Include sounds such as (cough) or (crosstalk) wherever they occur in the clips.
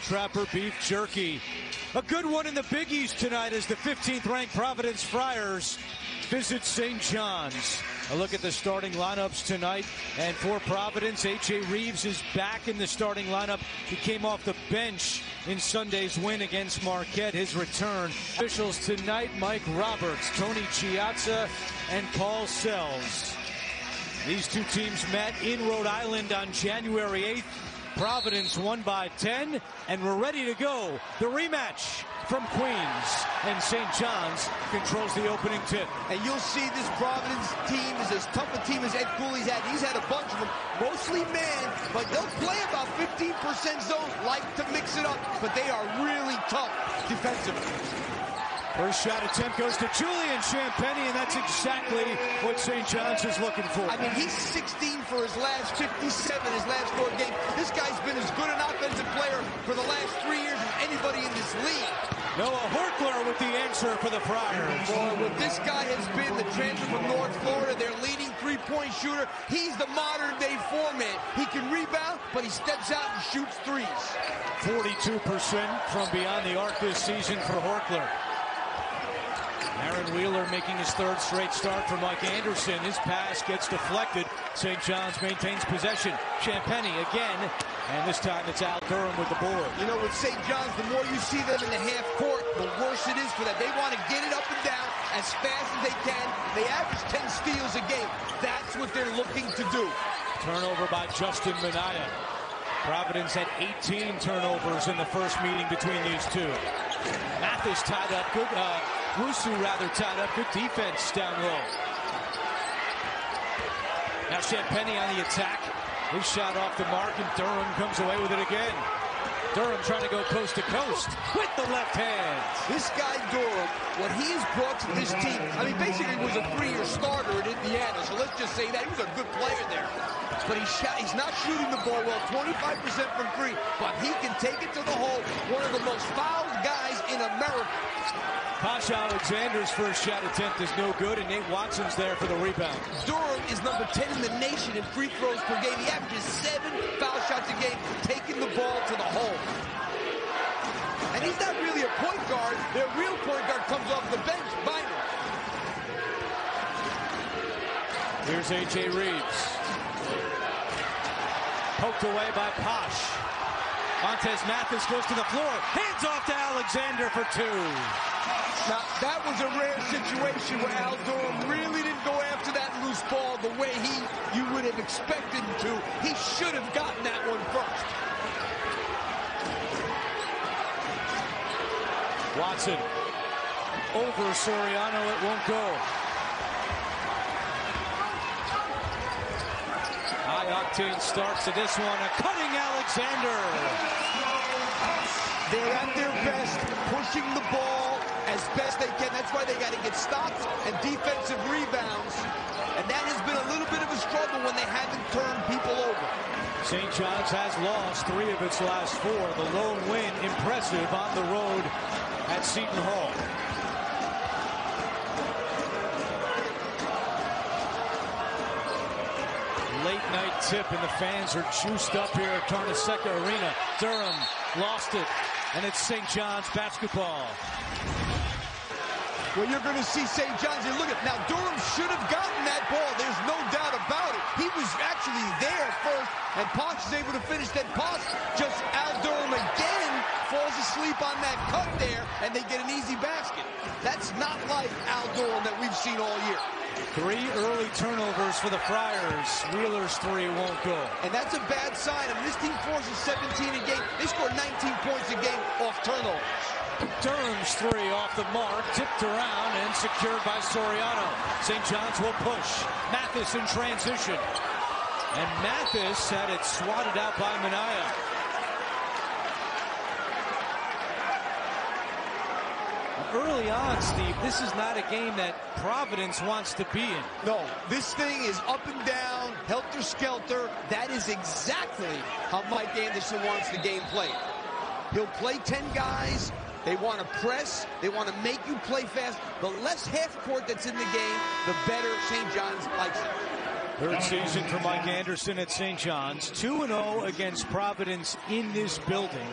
Trapper beef jerky. A good one in the Big East tonight as the 15th ranked Providence Friars visit St. John's. A look at the starting lineups tonight. And for Providence, A.J. Reeves is back in the starting lineup. He came off the bench in Sunday's win against Marquette. His return. Officials tonight, Mike Roberts, Tony Chiazza, and Paul Sells. These two teams met in Rhode Island on January 8th. Providence won by 10, and we're ready to go. The rematch from Queens, and St. John's controls the opening tip. And you'll see this Providence team is as tough a team as Ed Cooley's had. He's had a bunch of them, mostly man, but they'll play about 15% zone, like to mix it up, but they are really tough defensively. First shot attempt goes to Julian Champagnie, and that's exactly what St. John's is looking for. I mean, he's 16 for his last 57, his last four games. This guy's been as good an offensive player for the last three years as anybody in this league. Noah Horchler with the answer for the Friars. Boy, what this guy has been, the transfer from North Florida, their leading three-point shooter. He's the modern-day foreman. He can rebound, but he steps out and shoots threes. 42% from beyond the arc this season for Horchler. Aaron Wheeler making his third straight start for Mike Anderson. His pass gets deflected. St. John's maintains possession. Champagnie again, and this time it's Al Durham with the board. You know, with St. John's, the more you see them in the half court, the worse it is for them. They want to get it up and down as fast as they can. They average 10 steals a game. That's what they're looking to do. Turnover by Justin Minaya. Providence had 18 turnovers in the first meeting between these two. Mathis tied up. Good. Uh, Rusu rather tied up. Good defense down low. Now Champagnie on the attack. His shot off the mark, and Durham comes away with it again. Durham trying to go coast to coast with the left hand. This guy Durham, what he has brought to this team, I mean, basically was a three-year starter at Indiana, so let's just say that. He was a good player there. But he shot, he's not shooting the ball well, 25% from three, but he can take it to the hole. One of the most fouled guys in America. Posh Alexander's first shot attempt is no good, and Nate Watson's there for the rebound. Durham is number 10 in the nation in free throws per game. He averages seven foul shots a game, taking the ball to the hole. And he's not really a point guard. Their real point guard comes off the bench, Bynum. Here's A.J. Reeves. Poked away by Posh. Montez Mathis goes to the floor. Hands off to Alexander for two. Now, that was a rare situation where Al Durham really didn't go after that loose ball the way he you would have expected him to. He should have gotten that one first. Watson over Soriano. It won't go. High octane starts to this one. A cutting Alexander. They're at their best, pushing the ball as best they can. That's why they got to get stops and defensive rebounds. And that has been a little bit of a struggle when they haven't turned people over. St. John's has lost three of its last four. The lone win, impressive on the road at Seton Hall. Late night tip, and the fans are juiced up here at Carnesecca Arena. Durham lost it, and it's St. John's basketball. Well, you're going to see St. John's here. Look at now. Durham should have gotten that ball. There's no doubt about it. He was actually there first, and Posh is able to finish. Then Posh just Al Durham again falls asleep on that cut there, and they get an easy basket. That's not like Al Durham that we've seen all year. Three early turnovers for the Friars. Wheeler's three won't go. And that's a bad sign. I mean, this team forces 17 a game. They score 19 points a game off turnovers. Durham's three off the mark, tipped around and secured by Soriano. St. John's will push. Mathis in transition. And Mathis had it swatted out by Minaya. Early on, Steve, this is not a game that Providence wants to be in. No, this thing is up and down, helter-skelter. That is exactly how Mike Anderson wants the game played. He'll play 10 guys, they want to press. They want to make you play fast. The less half court that's in the game, the better St. John's likes it. Third season for Mike Anderson at St. John's. 2 0 against Providence in this building.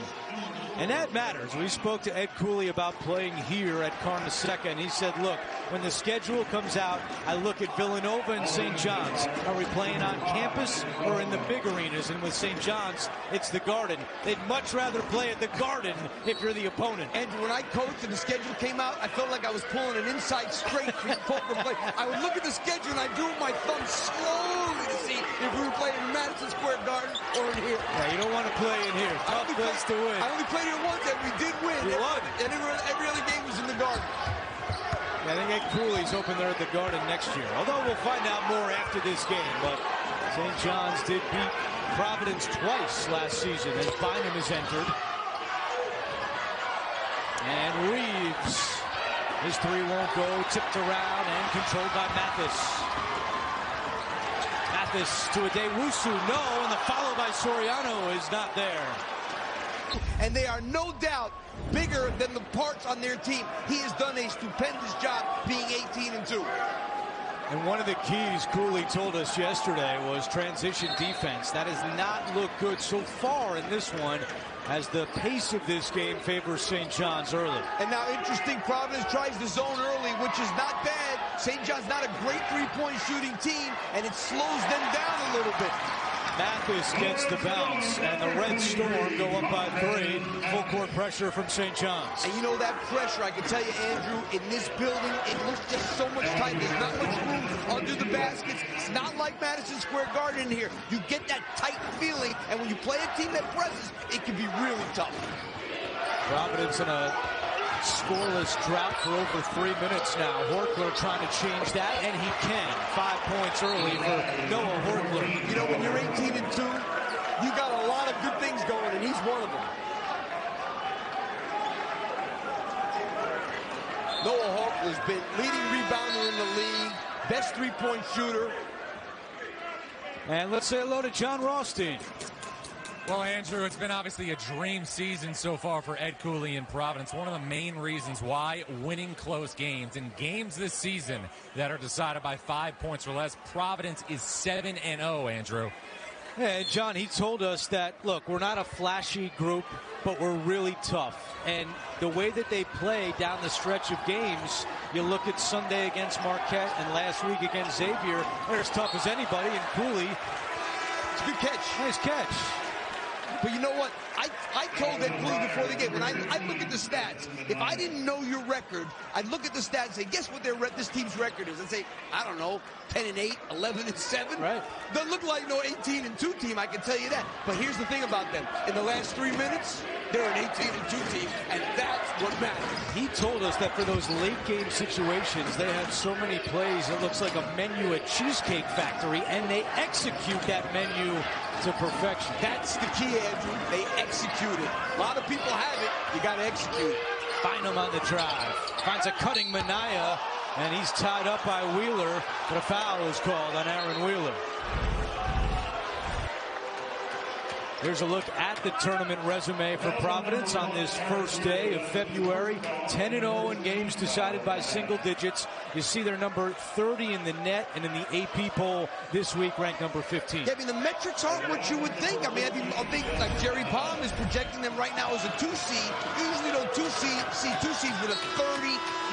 And that matters. We spoke to Ed Cooley about playing here at Carnesecca, and he said, look, when the schedule comes out, I look at Villanova and St. John's. Are we playing on campus or in the big arenas? And with St. John's, it's the Garden. They'd much rather play at the Garden if you're the opponent. And when I coached and the schedule came out, I felt like I was pulling an inside straight (laughs) for poker play. I would look at the schedule and I drew my thumb slowly to see if we were playing in Madison Square Garden or in here. Yeah, you don't want to play in here. Tough place to win. I only played here once and we did win. You won. And every, every other game was in the Garden. Yeah, I think Ed Cooley's open there at the Garden next year. Although we'll find out more after this game. But St. John's did beat Providence twice last season as Bynum has entered. And Reeves, his three won't go, tipped around and controlled by Mathis. Mathis to Addae-Wusu, no, and the follow by Soriano is not there. And they are no doubt bigger than the parts on their team. He has done a stupendous job being 18 and 2. And one of the keys Cooley told us yesterday was transition defense. That has not looked good so far in this one as the pace of this game favors St. John's early. And now interesting, Providence tries the zone early, which is not bad. St. John's not a great three-point shooting team, and it slows them down a little bit. Mathis gets the bounce, and the Red Storm go up by three. Full court pressure from St. John's. And you know that pressure, I can tell you, Andrew, in this building, it looks just so much tight. There's not much room under the baskets. It's not like Madison Square Garden here. You get that tight feeling, and when you play a team that presses, it can be really tough. Providence in a scoreless drought for over three minutes now. Horchler trying to change that, and he can. Five points early for Noah Horchler. You know, when you're 18 and 2, you got a lot of good things going, and he's one of them. Noah Horchler's been leading rebounder in the league, best three-point shooter. And let's say hello to John Rothstein. Well, Andrew, it's been obviously a dream season so far for Ed Cooley in Providence. One of the main reasons why winning close games and games this season that are decided by five points or less. Providence is 7 and 0, Andrew. Yeah, John, he told us that, look, we're not a flashy group, but we're really tough. And the way that they play down the stretch of games, you look at Sunday against Marquette and last week against Xavier, they're as tough as anybody. And Cooley, it's a good catch. Nice catch. But you know what? I, I told Ed Cooley before the game, when I, I look at the stats, if I didn't know your record, I'd look at the stats and say, guess what their this team's record is? I'd say, I don't know, 10 and 8, 11 and 7. Right. Doesn't look like no 18 and 2 team, I can tell you that. But here's the thing about them. In the last three minutes, they're an 18 and 2 team, and that's what matters. He told us that for those late game situations, they have so many plays, it looks like a menu at Cheesecake Factory, and they execute that menu to perfection. That's the key, Andrew. They execute it. A lot of people have it. You got to execute. Bynum on the drive. Finds a cutting Minaya, and he's tied up by Wheeler, but a foul is called on Aaron Wheeler. Here's a look at the tournament resume for Providence on this first day of February. 10 0 in games decided by single digits. You see their number 30 in the net and in the AP poll this week, ranked number 15. Yeah, I mean, the metrics aren't what you would think. I mean, I think, I think like Jerry Palm is projecting them right now as a two seed. Usually don't two seed, see two seeds with a 30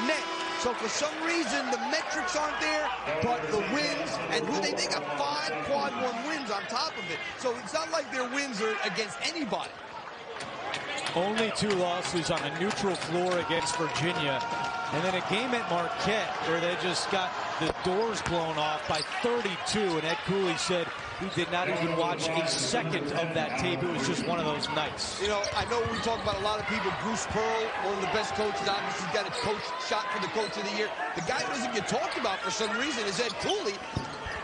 net. So for some reason, the metrics aren't there, but the wins, and who they, they got five quad one wins on top of it. So it's not like their wins are against anybody. Only two losses on a neutral floor against Virginia. And then a game at Marquette where they just got the doors blown off by 32. And Ed Cooley said he did not even watch a second of that tape. It was just one of those nights. You know, I know we talk about a lot of people. Bruce Pearl, one of the best coaches, obviously got a coach shot for the coach of the year. The guy who doesn't get talked about for some reason is Ed Cooley.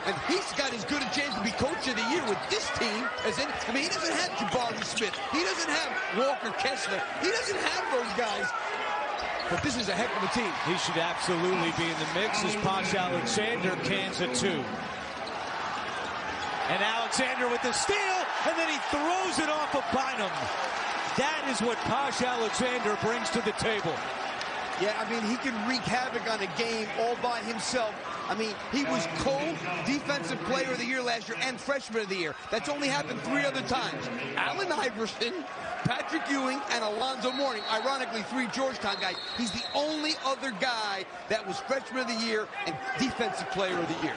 And he's got as good a chance to be coach of the year with this team as any. I mean, he doesn't have Jabari Smith. He doesn't have Walker Kessler. He doesn't have those guys. But this is a heck of a team. He should absolutely be in the mix as Posh Alexander cans it too. And Alexander with the steal, and then he throws it off of Bynum. That is what Posh Alexander brings to the table. Yeah, I mean, he can wreak havoc on a game all by himself. I mean, he was co-defensive player of the year last year and freshman of the year. That's only happened three other times. Allen Iverson, Patrick Ewing, and Alonzo Mourning. Ironically, three Georgetown guys. He's the only other guy that was freshman of the year and defensive player of the year.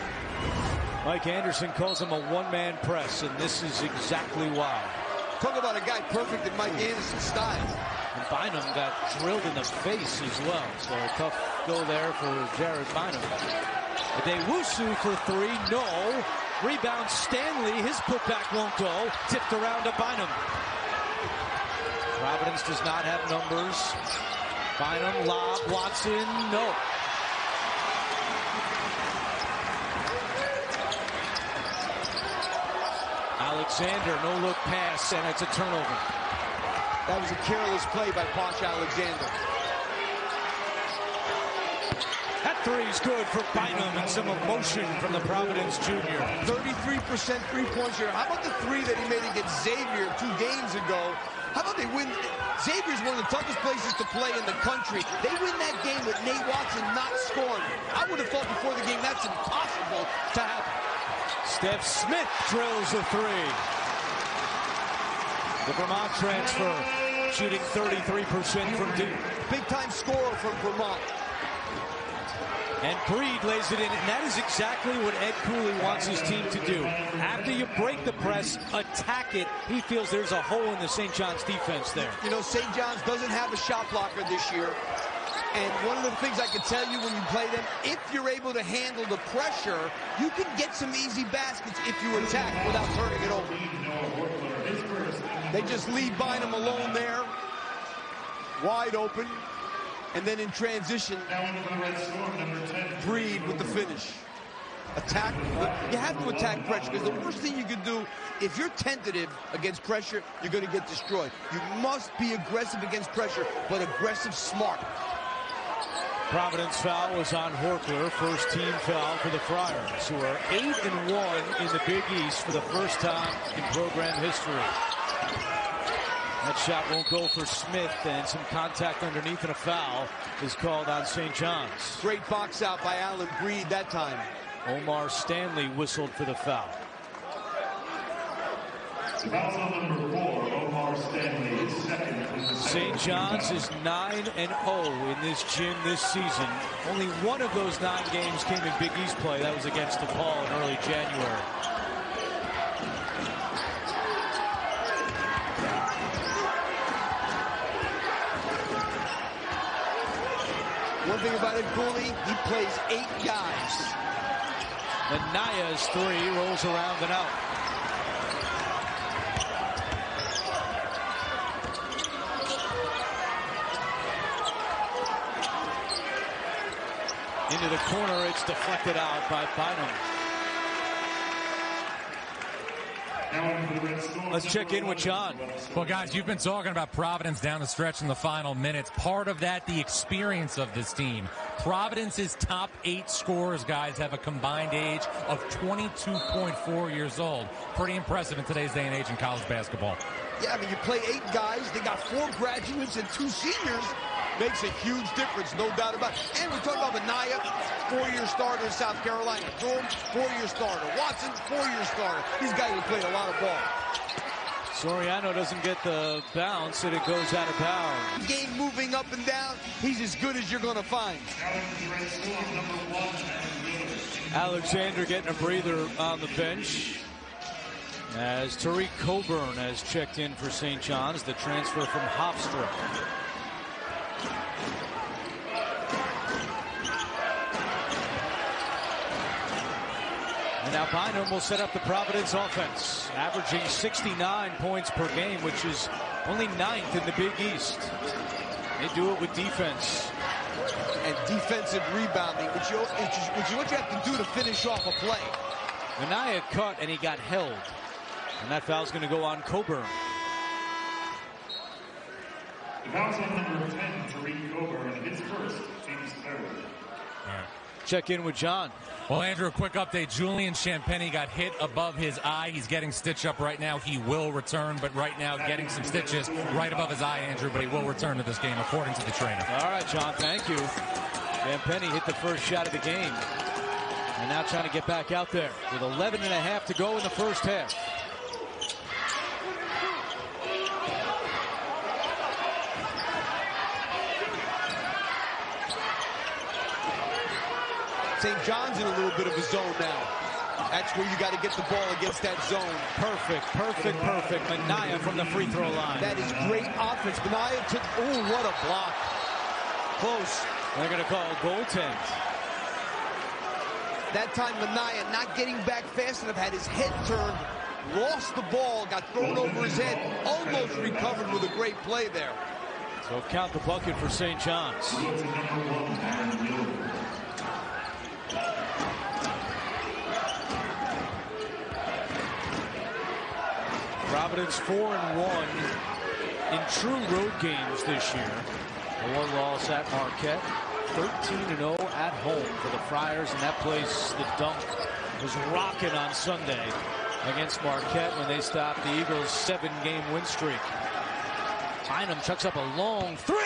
Mike Anderson calls him a one-man press, and this is exactly why. Talk about a guy perfect in Mike Anderson's style. And Bynum got drilled in the face as well. So a tough go there for Jared Bynum. Addae-Wusu for three, no. Rebound Stanley, his putback won't go. Tipped around to Bynum. Providence does not have numbers. Bynum, lob, Watson, no. Alexander, no look pass, and it's a turnover. That was a careless play by Posh Alexander. That three's good for Bynum and some emotion from the Providence junior. 33% three-point shooter. How about the three that he made against Xavier two games ago? How about they win? Xavier's one of the toughest places to play in the country. They win that game with Nate Watson not scoring. I would have thought before the game that's impossible to happen. Stef Smith drills a three. The Vermont transfer shooting 33% from deep. Big time scorer from Vermont. And Breed lays it in, and that is exactly what Ed Cooley wants his team to do. After you break the press, attack it. He feels there's a hole in the St. John's defense there. You know, St. John's doesn't have a shot blocker this year. And one of the things I can tell you when you play them, if you're able to handle the pressure, you can get some easy baskets if you attack without turning it over. They just leave Bynum alone there, wide open. And then in transition, Breed with the finish. Attack. You have to attack pressure because the worst thing you can do, if you're tentative against pressure, you're going to get destroyed. You must be aggressive against pressure, but aggressive smart. Providence foul was on Horchler. First team foul for the Friars, who are 8 and 1 in the Big East for the first time in program history. That shot won't go for Smith, and some contact underneath and a foul is called on St. John's. Great box out by Allen Breed that time. O'Mar Stanley whistled for the foul. number four, O'Mar Stanley, is second St. John's is 9 and 0 in this gym this season. Only one of those nine games came in Big East play. That was against DePaul in early January. One thing about Ed Cooley, he plays eight guys. Minaya's three rolls around and out. Into the corner, it's deflected out by Bynum. Let's check in with John. Well, guys, you've been talking about Providence down the stretch in the final minutes. Part of that, the experience of this team. Providence's top eight scorers, guys, have a combined age of 22.4 years old. Pretty impressive in today's day and age in college basketball. Yeah, I mean, you play eight guys. They got four graduates and two seniors. Makes a huge difference, no doubt about it. And we're talking about Minaya, four-year starter in South Carolina. Durham, four-year starter. Watson, four-year starter. These guys have played a lot of ball. Soriano doesn't get the bounce and it goes out of bounds. Game moving up and down, he's as good as you're going to find. Alexander getting a breather on the bench. As Tareq Coburn has checked in for St. John's, the transfer from Hofstra. And now Bynum will set up the Providence offense, averaging 69 points per game, which is only ninth in the Big East. They do it with defense. And defensive rebounding, which, you, which is what you have to do to finish off a play. Minaya cut and he got held. And that foul's going to go on Coburn. The foul's on number 10, Tareq Coburn, his first, team's third. Check in with John. Well, Andrew, a quick update. Julian Champagnie got hit above his eye. He's getting stitched up right now. He will return, but right now getting some stitches right above his eye, Andrew, but he will return to this game according to the trainer. All right, John, thank you. Champagnie hit the first shot of the game. And now trying to get back out there with 11 and a half to go in the first half. St. John's in a little bit of a zone now. That's where you got to get the ball against that zone. Perfect, perfect, perfect. Minaya from the free throw line. That is great offense. Minaya took, oh, what a block. Close. They're going to call goaltend. That time, Minaya not getting back fast enough, had his head turned, lost the ball, got thrown over his head, almost recovered with a great play there. So count the bucket for St. John's. Providence 4 and 1 in true road games this year. A one loss at Marquette. 13 and 0 at home for the Friars, and that place, the dunk, was rocking on Sunday against Marquette when they stopped the Eagles' seven-game win streak. Bynum chucks up a long three,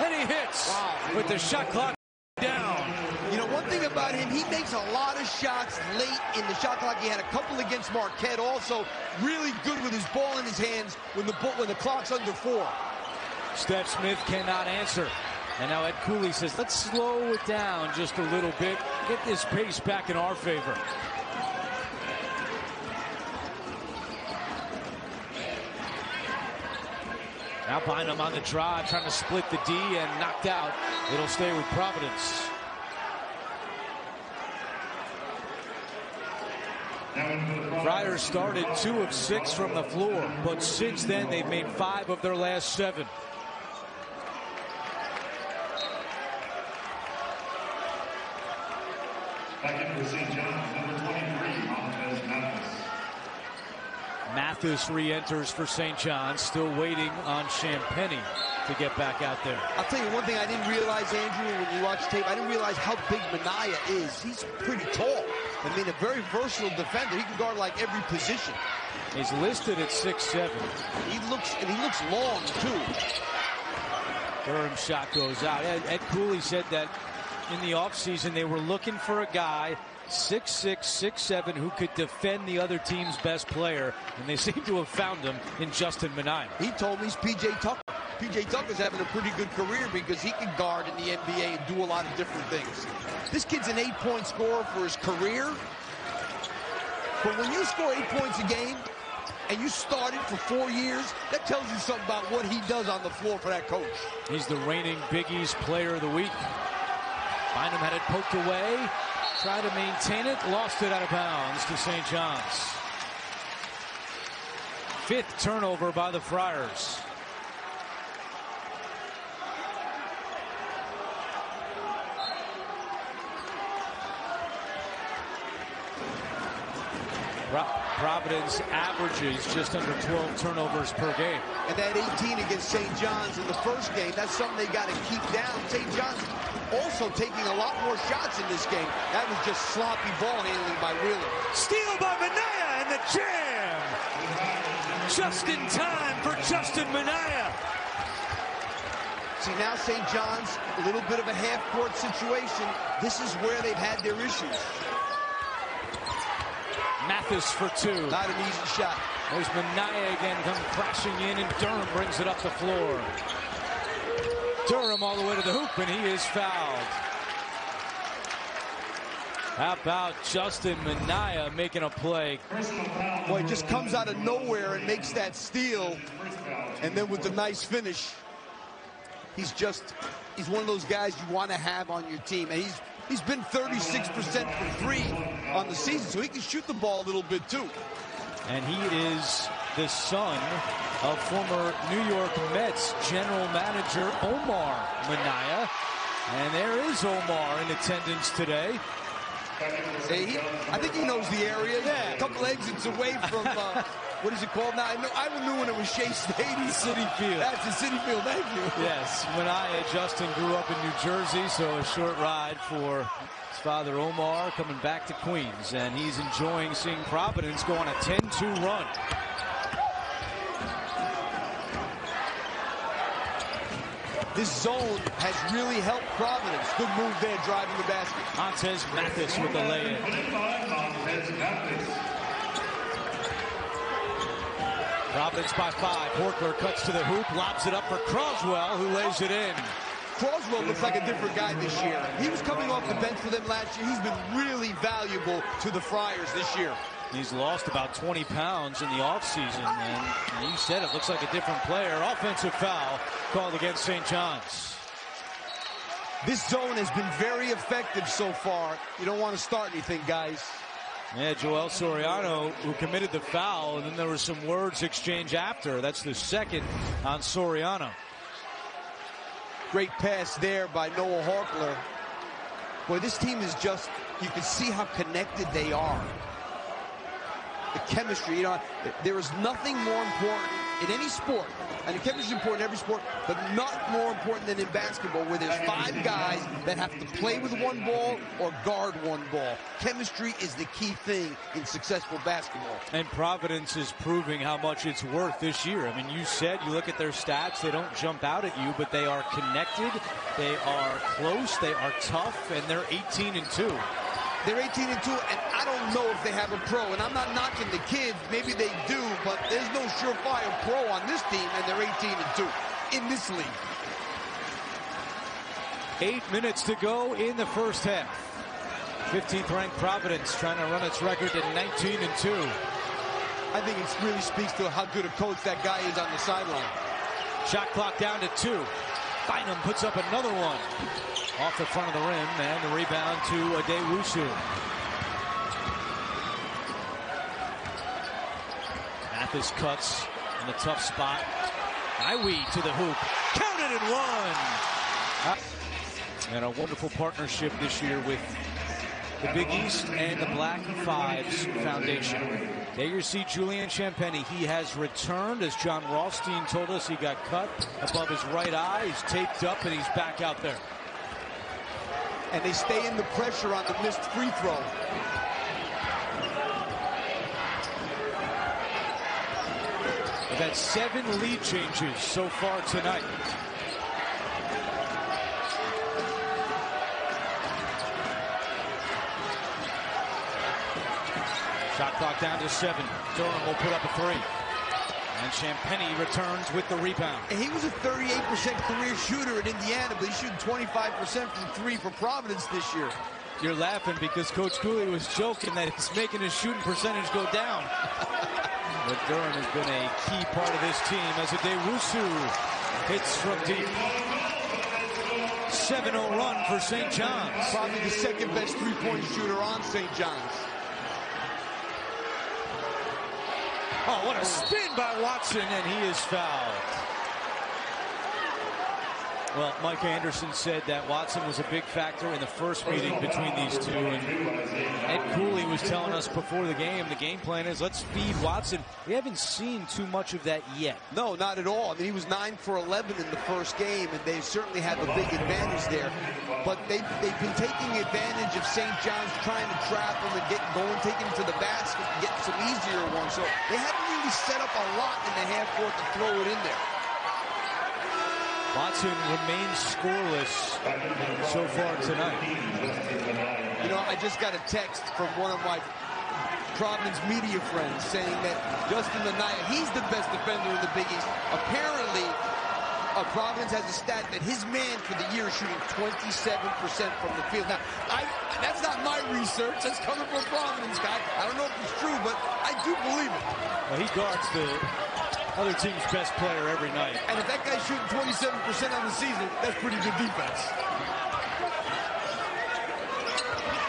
and he hits Wow. with the shot clock down. You know, one thing about him, he makes a lot of shots late in the shot clock. He had a couple against Marquette also. Really good with his ball in his hands when the, when the clock's under four. Stef Smith cannot answer. And now Ed Cooley says, let's slow it down just a little bit. Get this pace back in our favor. Now Bynum on the drive, trying to split the D and knocked out. It'll stay with Providence. Friars started two of six from the floor, but since then they've made five of their last seven. Back in for St. John's, number 23, Montez Mathis. Mathis re-enters for St. John's, still waiting on Champagnie to get back out there. I'll tell you one thing I didn't realize, Andrew, when you watch tape, I didn't realize how big Minaya is. He's pretty tall. I mean, a very versatile defender. He can guard like every position. He's listed at 6'7". He looks, and he looks long, too. Durham's shot goes out. Ed, Ed Cooley said that in the offseason they were looking for a guy 6'6", 6'7", who could defend the other team's best player, and they (laughs) seem to have found him in Justin Minaya. He told me he's P.J. Tucker. P.J. Tucker's having a pretty good career because he can guard in the NBA and do a lot of different things. This kid's an eight-point scorer for his career. But when you score eight points a game and you started for four years, that tells you something about what he does on the floor for that coach. He's the reigning Big East Player of the Week. Bynum had it poked away, tried to maintain it, lost it out of bounds to St. John's. Fifth turnover by the Friars. Pro- Providence averages just under 12 turnovers per game. And that 18 against St. John's in the first game, that's something they got to keep down. St. John's also taking a lot more shots in this game. That was just sloppy ball handling by Wheeler. Steal by Minaya and the jam. Just in time for Justin Minaya. See, now St. John's, a little bit of a half-court situation. This is where they've had their issues. Mathis for two. Not an easy shot. There's Minaya again come crashing in, and Durham brings it up the floor. Durham all the way to the hoop, and he is fouled. How about Justin Minaya making a play? Boy, just comes out of nowhere and makes that steal. And then with the nice finish, he's just, he's one of those guys you want to have on your team. And he's he's been 36% for three on the season, so he can shoot the ball a little bit too. And he is the son of former New York Mets general manager Omar Minaya. And there is Omar in attendance today. Hey, he, I think he knows the area. Yeah. A couple exits away from uh, (laughs) what is it called now? I know I knew when it was Shea Stadium. (laughs) Citi Field. That's the Citi Field. Thank you. Yes, when I, Justin, grew up in New Jersey, so a short ride for his father Omar coming back to Queens, and he's enjoying seeing Providence go on a 10-2 run. This zone has really helped Providence. Good move there, driving the basket. Montez Mathis with the lay-in. 25, Montez Mathis. Providence by five. Horchler cuts to the hoop, lobs it up for Croswell, who lays it in. Croswell looks like a different guy this year. He was coming off the bench for them last year. He's been really valuable to the Friars this year. He's lost about 20 pounds in the offseason, and you said it looks like a different player. Offensive foul called against St. John's. This zone has been very effective so far. You don't want to start anything, guys. Yeah, Joel Soriano, who committed the foul, and then there was some words exchanged after. That's the second on Soriano. Great pass there by Noah Horchler. Boy, this team is just, you can see how connected they are. The chemistry, you know, there is nothing more important in any sport, and the chemistry is important in every sport, but not more important than in basketball, where there's five guys that have to play with one ball or guard one ball. Chemistry is the key thing in successful basketball. And Providence is proving how much it's worth this year. I mean, you said you look at their stats, they don't jump out at you, but they are connected, they are close, they are tough, and they're 18 and 2. They're 18 and 2, and I don't know if they have a pro. And I'm not knocking the kids. Maybe they do, but there's no surefire pro on this team, and they're 18 and 2 in this league. Eight minutes to go in the first half. 15th ranked Providence trying to run its record to 19 and 2. I think it really speaks to how good a coach that guy is on the sideline. Shot clock down to two. Bynum puts up another one off the front of the rim, and the rebound to Addae-Wusu. Mathis cuts in a tough spot. Iwie to the hoop. Counted and one. And a wonderful partnership this year with the Big East and the Black Fives Foundation. There you see Julian Champagnie. He has returned, as John Rothstein told us. He got cut above his right eye. He's taped up, and he's back out there. And they stay in the pressure on the missed free throw. Had seven lead changes so far tonight. Shot clock down to seven. Durham will put up a three. And Champagnie returns with the rebound. And he was a 38% career shooter in Indiana, but he's shooting 25% from three for Providence this year. You're laughing because Coach Cooley was joking that it's making his shooting percentage go down. (laughs) but Durham has been a key part of this team as Addae-Wusu hits from deep. 7-0 run for St. John's. Probably the second best three-point shooter on St. John's. Oh, what a spin by Watson, and he is fouled. Well, Mike Anderson said that Watson was a big factor in the first meeting between these two. And Ed Cooley was telling us before the game, the game plan is let's feed Watson. We haven't seen too much of that yet. No, not at all. I mean, he was 9 for 11 in the first game, and they certainly have a big advantage there. But they, they've been taking advantage of St. John's trying to trap him and get going, taking him to the basket, and getting some easier ones. So they haven't really set up a lot in the half court to throw it in there. Watson remains scoreless so far tonight. You know, I just got a text from one of my Providence media friends saying that Justin Minaya, he's the best defender in the Big East. Apparently, uh, Providence has a stat that his man for the year is shooting 27% from the field. Now, I, that's not my research. That's coming from Providence guy. I don't know if it's true, but I do believe it. Well, he guards the other team's best player every night. And if that guy's shooting 27% on the season, that's pretty good defense.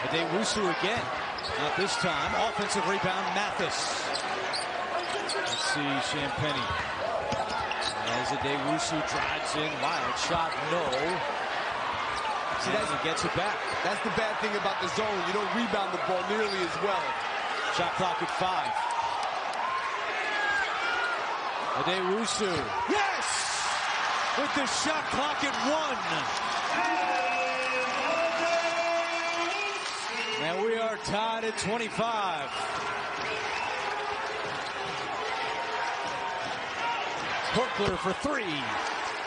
Addae-Wusu again. Not this time. Offensive rebound, Mathis. Let's see Champagnie. As Addae-Wusu drives in, wild shot, no. See, that's, he gets it back. That's the bad thing about the zone. You don't rebound the ball nearly as well. Shot clock at five. Addae-Wusu. Yes! With the shot clock at one. And we are tied at 25. Horchler for three.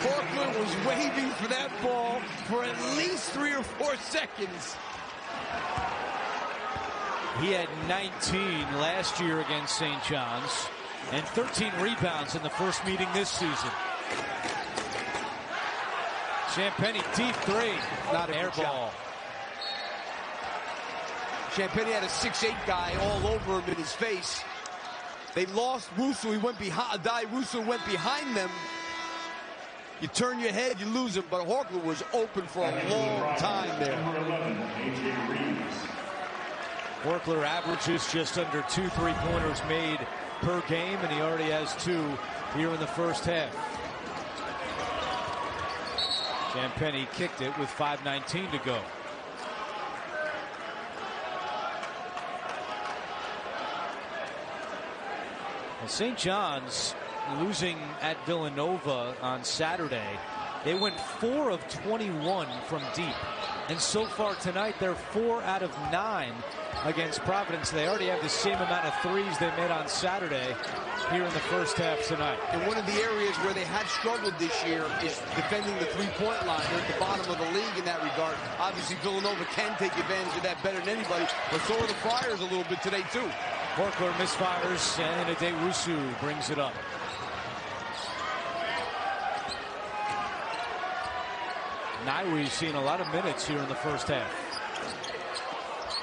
Horchler was waving for that ball for at least three or four seconds. He had 19 last year against St. John's and 13 rebounds in the first meeting this season. Champagnie deep three. Not a air good ball. Champagnie had a 6'8 guy all over him in his face. They lost Wusu. He went behind. Dai Wusu went behind them. You turn your head, you lose him. But Horchler was open for a long time there. Number 11, A.J. Averages just under two three-pointers made per game, and he already has two here in the first half. Champagnie kicked it with 5.19 to go. St. John's losing at Villanova on Saturday. They went 4 of 21 from deep. And so far tonight, they're 4 out of 9 against Providence. They already have the same amount of threes they made on Saturday here in the first half tonight. And one of the areas where they had struggled this year is defending the three-point line. They're at the bottom of the league in that regard. Obviously, Villanova can take advantage of that better than anybody, but so are the Friars a little bit today, too. Horchler misfires, and Addae-Wusu brings it up. Nyiwe's seen a lot of minutes here in the first half.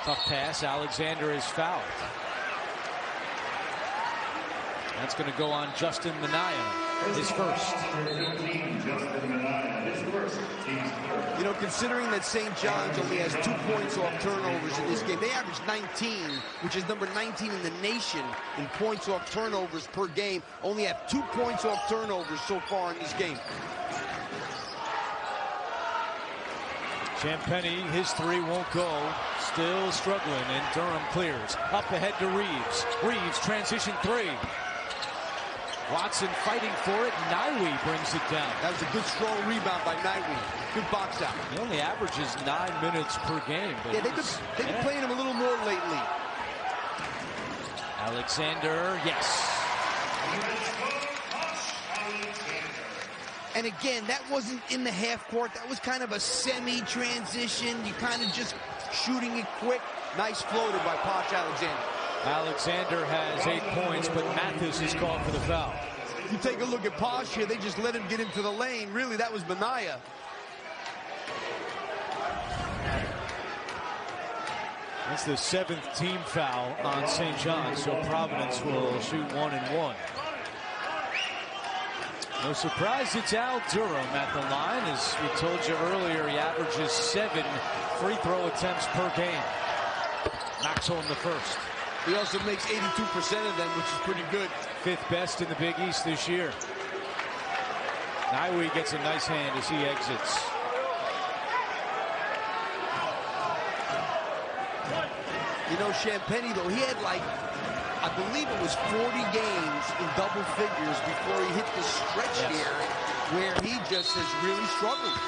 Tough pass. Alexander is fouled. That's going to go on Justin Minaya, his first. Number 15, Justin Minaya. His first, team's third. You know, considering that St. John's only has two points off turnovers in this game, they average 19, which is number 19 in the nation in points off turnovers per game. Only have two points off turnovers so far in this game. Champagnie, his three won't go. Still struggling, and Durham clears. Up ahead to Reeves. Reeves, transition three. Watson fighting for it. Nyiwe brings it down. That was a good, strong rebound by Nightwing. Good box out. He only averages nine minutes per game. But Yeah, they've been, they've been yeah. playing him a little more lately. Alexander, yes. And again, that wasn't in the half court. That was kind of a semi-transition. You kind of just shooting it quick. Nice floater by Posh Alexander. Alexander has eight points, but Mathis is called for the foul. You take a look at Posh here. They just let him get into the lane. Really, that was Minaya. That's the seventh team foul on St. John's, so Providence will shoot one and one. No surprise, it's Al Durham at the line. As we told you earlier, he averages seven free throw attempts per game. Knocks home the first. He also makes 82% of them, which is pretty good. Fifth best in the Big East this year. Nyiwe gets a nice hand as he exits. You know, Champagnie, though, he had like, I believe it was 40 games in double figures before he hit the stretch Yes. here where he just has really struggled.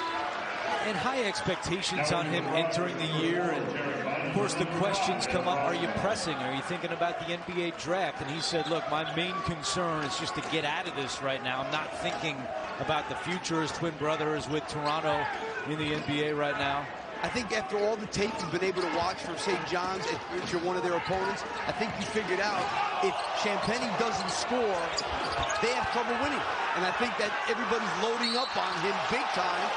And high expectations on him entering the year. And of course, the questions come up are you pressing? Are you thinking about the NBA draft? And he said, Look, my main concern is just to get out of this right now. I'm not thinking about the future. His twin brother is with Toronto in the NBA right now. I think after all the tape you've been able to watch from St. John's, if you're one of their opponents, I think you figured out if Champagnie doesn't score, they have trouble winning. And I think that everybody's loading up on him big time,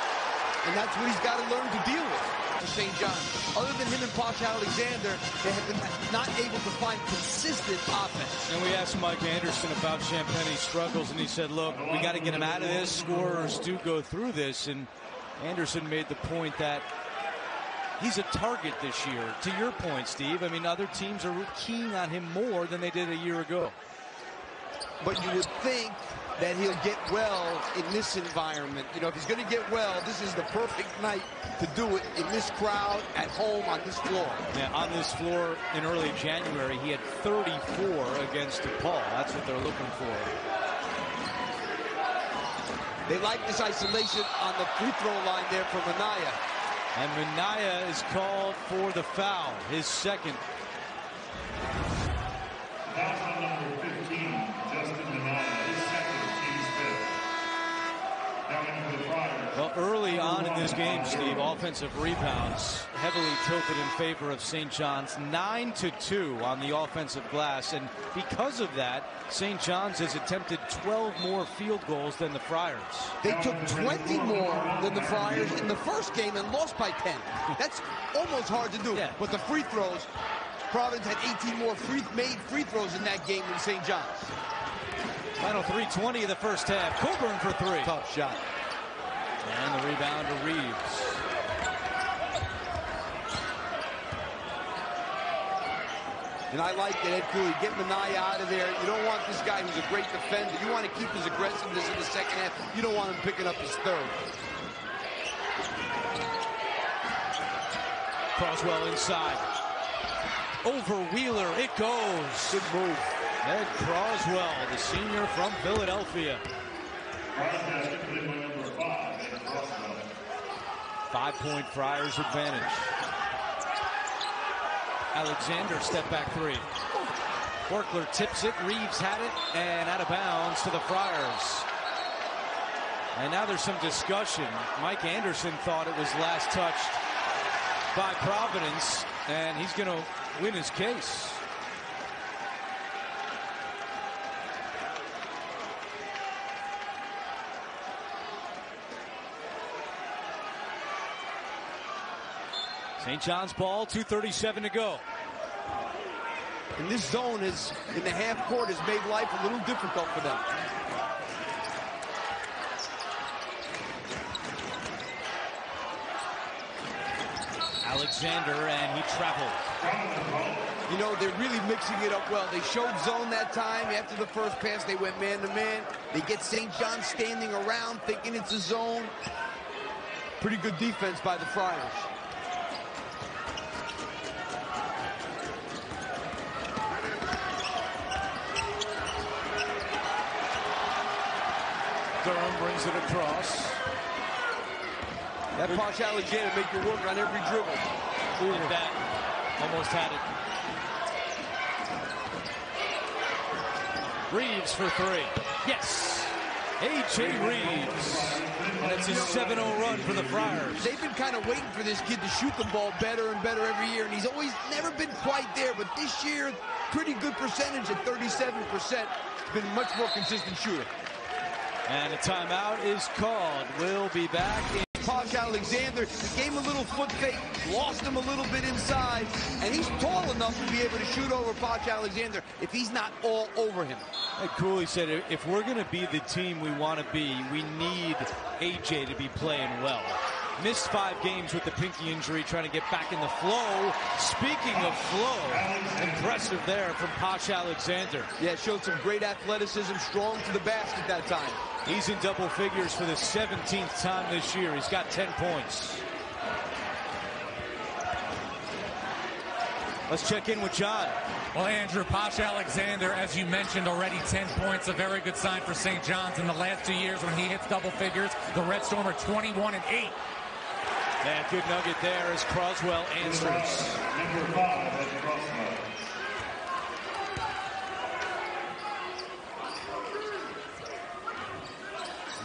and that's what he's got to learn to deal with for St. John's. Other than him and Posh Alexander, they have been not able to find consistent offense. And we asked Mike Anderson about Champagnie's struggles, and he said, Look, we got to get him out of this. Scorers do go through this. And Anderson made the point that he's a target this year. To your point, Steve, I mean, other teams are keen on him more than they did a year ago. But you would think that he'll get well in this environment. You know, if he's going to get well, this is the perfect night to do it in this crowd, at home, on this floor. Now, on this floor in early January, he had 34 against DePaul. That's what they're looking for. They like this isolation on the free throw line there from Minaya. And Minaya is called for the foul, his second. Early on in this game, Steve, offensive rebounds heavily tilted in favor of St. John's, 9 to 2 on the offensive glass. And because of that, St. John's has attempted 12 more field goals than the Friars. They took 20 more than the Friars in the first game and lost by 10. That's almost hard to do. Yeah. But the free throws, Providence had 18 more free, made free throws in that game than St. John's. Final 320 of the first half. Coburn for three. Tough shot. And the rebound to Reeves. And I like that Ed Cooley get Minaya out of there. You don't want this guy who's a great defender. You want to keep his aggressiveness in the second half. You don't want him picking up his third. Croswell inside. Over Wheeler. It goes. Good move. Ed Croswell, the senior from Philadelphia. Friars basket put in by number five, Ed Croswell. Five point Friars advantage. Alexander step back three. Horchler tips it. Reeves had it and out of bounds to the Friars. And now there's some discussion. Mike Anderson thought it was last touched by Providence, and he's going to win his case. St. John's ball, 2.37 to go. And this zone is in the half court has made life a little difficult for them. Alexander, and he traveled. You know, they're really mixing it up well. They showed zone that time. After the first pass, they went man to man. They get St. John standing around thinking it's a zone. Pretty good defense by the Friars. Durham brings it across. That Posh Alexander make you work on every dribble. And that almost had it. Reeves for three. Yes. A.J. Reeves. And it's a 7-0 run for the Friars. They've been kind of waiting for this kid to shoot the ball better and better every year, and he's always never been quite there. But this year, pretty good percentage at 37%. Been a much more consistent shooter. And a timeout is called. We'll be back in Posh Alexander he gave him a little foot fake, lost him a little bit inside, and he's tall enough to be able to shoot over Posh Alexander if he's not all over him. Ed Cooley said if we're going to be the team we want to be, we need AJ to be playing well. Missed five games with the pinky injury, trying to get back in the flow. Speaking of flow, impressive there from Posh Alexander. Yeah, showed some great athleticism, strong to the basket that time. He's in double figures for the 17th time this year. He's got 10 points. Let's check in with John. Well, Andrew, Posh Alexander, as you mentioned already, 10 points, a very good sign for St. John's in the last two years when he hits double figures. The Red Storm are 21 and 8. And good nugget there as Croswell answers. Number five, Ed Croswell.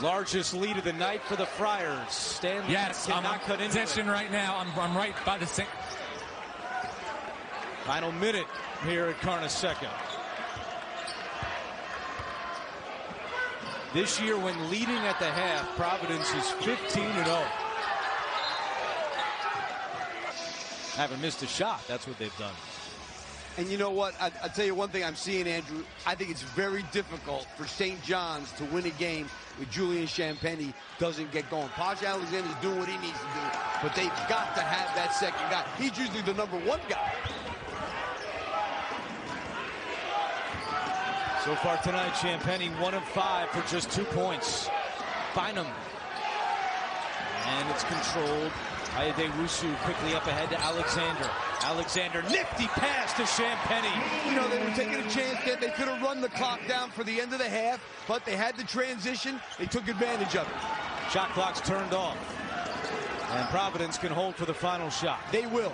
Largest lead of the night for the Friars. Stanley Yes, I'm cannot in cut position right now. I'm, I'm right by the St. Final minute here at Carnesecca. This year, when leading at the half, Providence is 15 and 0. Haven't missed a shot. That's what they've done. And you know what? I, I'll tell you one thing I'm seeing, Andrew. I think it's very difficult for St. John's to win a game with Julian Champagnie doesn't get going. Posh Alexander's doing what he needs to do, but they've got to have that second guy. He's usually the number one guy. So far tonight, Champagnie one of five for just two points. Bynum. And it's controlled Addae-Wusu quickly up ahead to Alexander. Alexander, nifty pass to Champagnie. You know, they were taking a chance that they could have run the clock down for the end of the half, but they had the transition. They took advantage of it. Shot clock's turned off. And Providence can hold for the final shot. They will.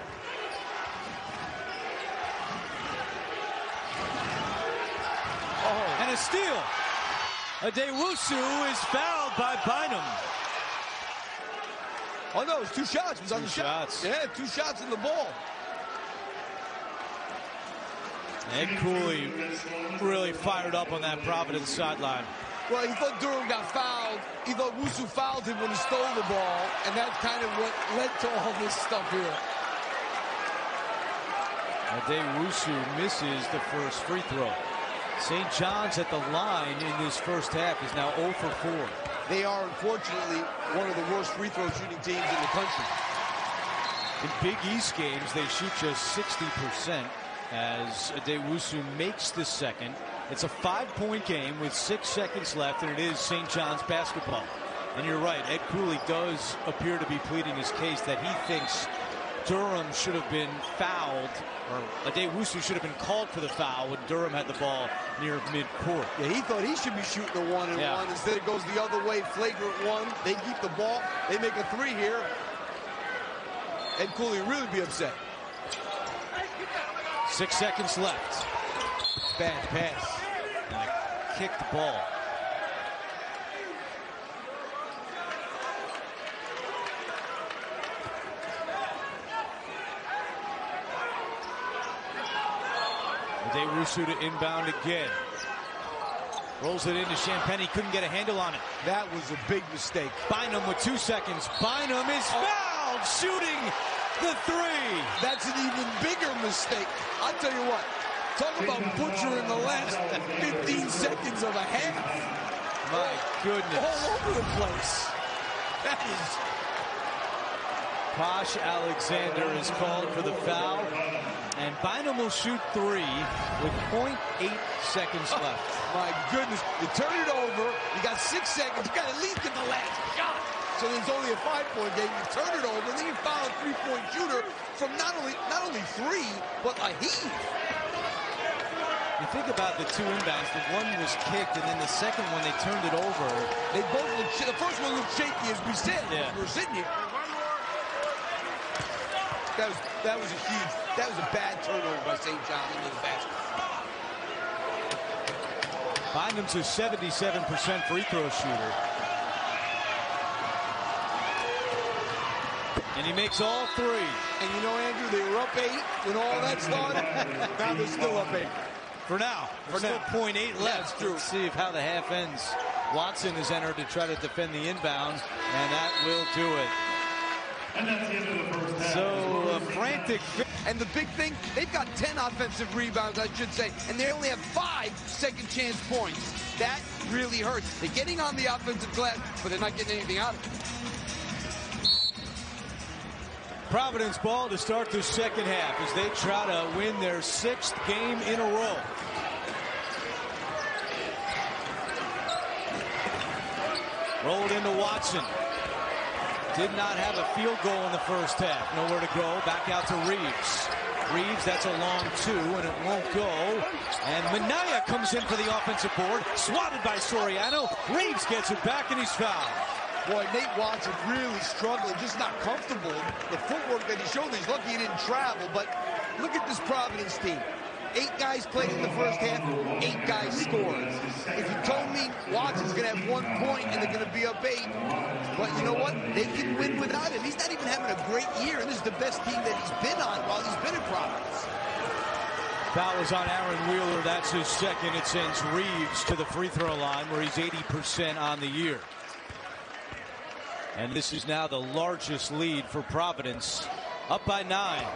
Oh. And a steal. Addae-Wusu is fouled by Bynum. Oh, no, it's two shots. It was on Two the shot. shots. Yeah, two shots in the ball. Ed Cooley really fired up on that Providence sideline. Well, he thought Durham got fouled. He thought Wusu fouled him when he stole the ball, and that's kind of what led to all this stuff here. Addae-Wusu misses the first free throw. St. John's at the line in this first half is now 0 for 4. They are, unfortunately, one of the worst free throw shooting teams in the country. In Big East games, they shoot just 60% as Addae-Wusu makes the second. It's a five-point game with six seconds left, and it is St. John's basketball. And you're right, Ed Cooley does appear to be pleading his case that he thinks Durham should have been fouled, or Addae-Wusu should have been called for the foul when Durham had the ball near midcourt. Yeah, he thought he should be shooting a one and Yeah. one. Instead, it goes the other way, flagrant one. They keep the ball. They make a three here. Ed Cooley really be upset. Six seconds left. Bad pass. And a kicked ball. Rusu to inbound again. Rolls it into Champagnie. He Couldn't get a handle on it. That was a big mistake. Bynum with two seconds. Bynum is oh. fouled, shooting the three. That's an even bigger mistake. I'll tell you what. Talk about butchering the last 15 seconds of a half. My goodness. All over the place. That is Posh Alexander is called for the foul. And Bynum will shoot three with 0.8 seconds oh, left. My goodness, you turn it over, you got six seconds, you got to at least get the last shot. So there's only a five-point game, you turn it over, and then you foul a three-point shooter from not only not only three, but a heave. You think about the two inbounds. The one was kicked, and then the second one, they turned it over. They both look, sh- the first one looked shaky as we said, Yeah. we were sitting here. That was, that was a huge, that was a bad turnover by St. John into the basket. Bynum's a 77% free throw shooter. And he makes all three. And you know, Andrew, they were up eight when all that (laughs) started. now they're still up eight. For now. For There's now. still 0.8 left. That's true. Let's see if how the half ends. Watson has entered to try to defend the inbound, and that will do it. So a frantic. And the big thing, they've got 10 offensive rebounds, I should say, and they only have five second chance points. That really hurts. They're getting on the offensive glass, but they're not getting anything out of it. Providence ball to start the second half as they try to win their sixth game in a row. Rolled into Watson. Did not have a field goal in the first half. Nowhere to go. Back out to Reeves. Reeves, that's a long two, and it won't go. And Minaya comes in for the offensive board. Swatted by Soriano. Reeves gets it back, and he's fouled. Boy, Nate Watson really struggling, just not comfortable. The footwork that he showed, he's lucky he didn't travel, but look at this Providence team. Eight guys played in the first half, eight guys scored. If you told me Watson's going to have one point and they're going to be up eight, but you know what? They can win without him. He's not even having a great year, and this is the best team that he's been on while he's been in Providence. Foul is on Aaron Wheeler. That's his second. It sends Reeves to the free throw line where he's 80% on the year. And this is now the largest lead for Providence. Up by nine.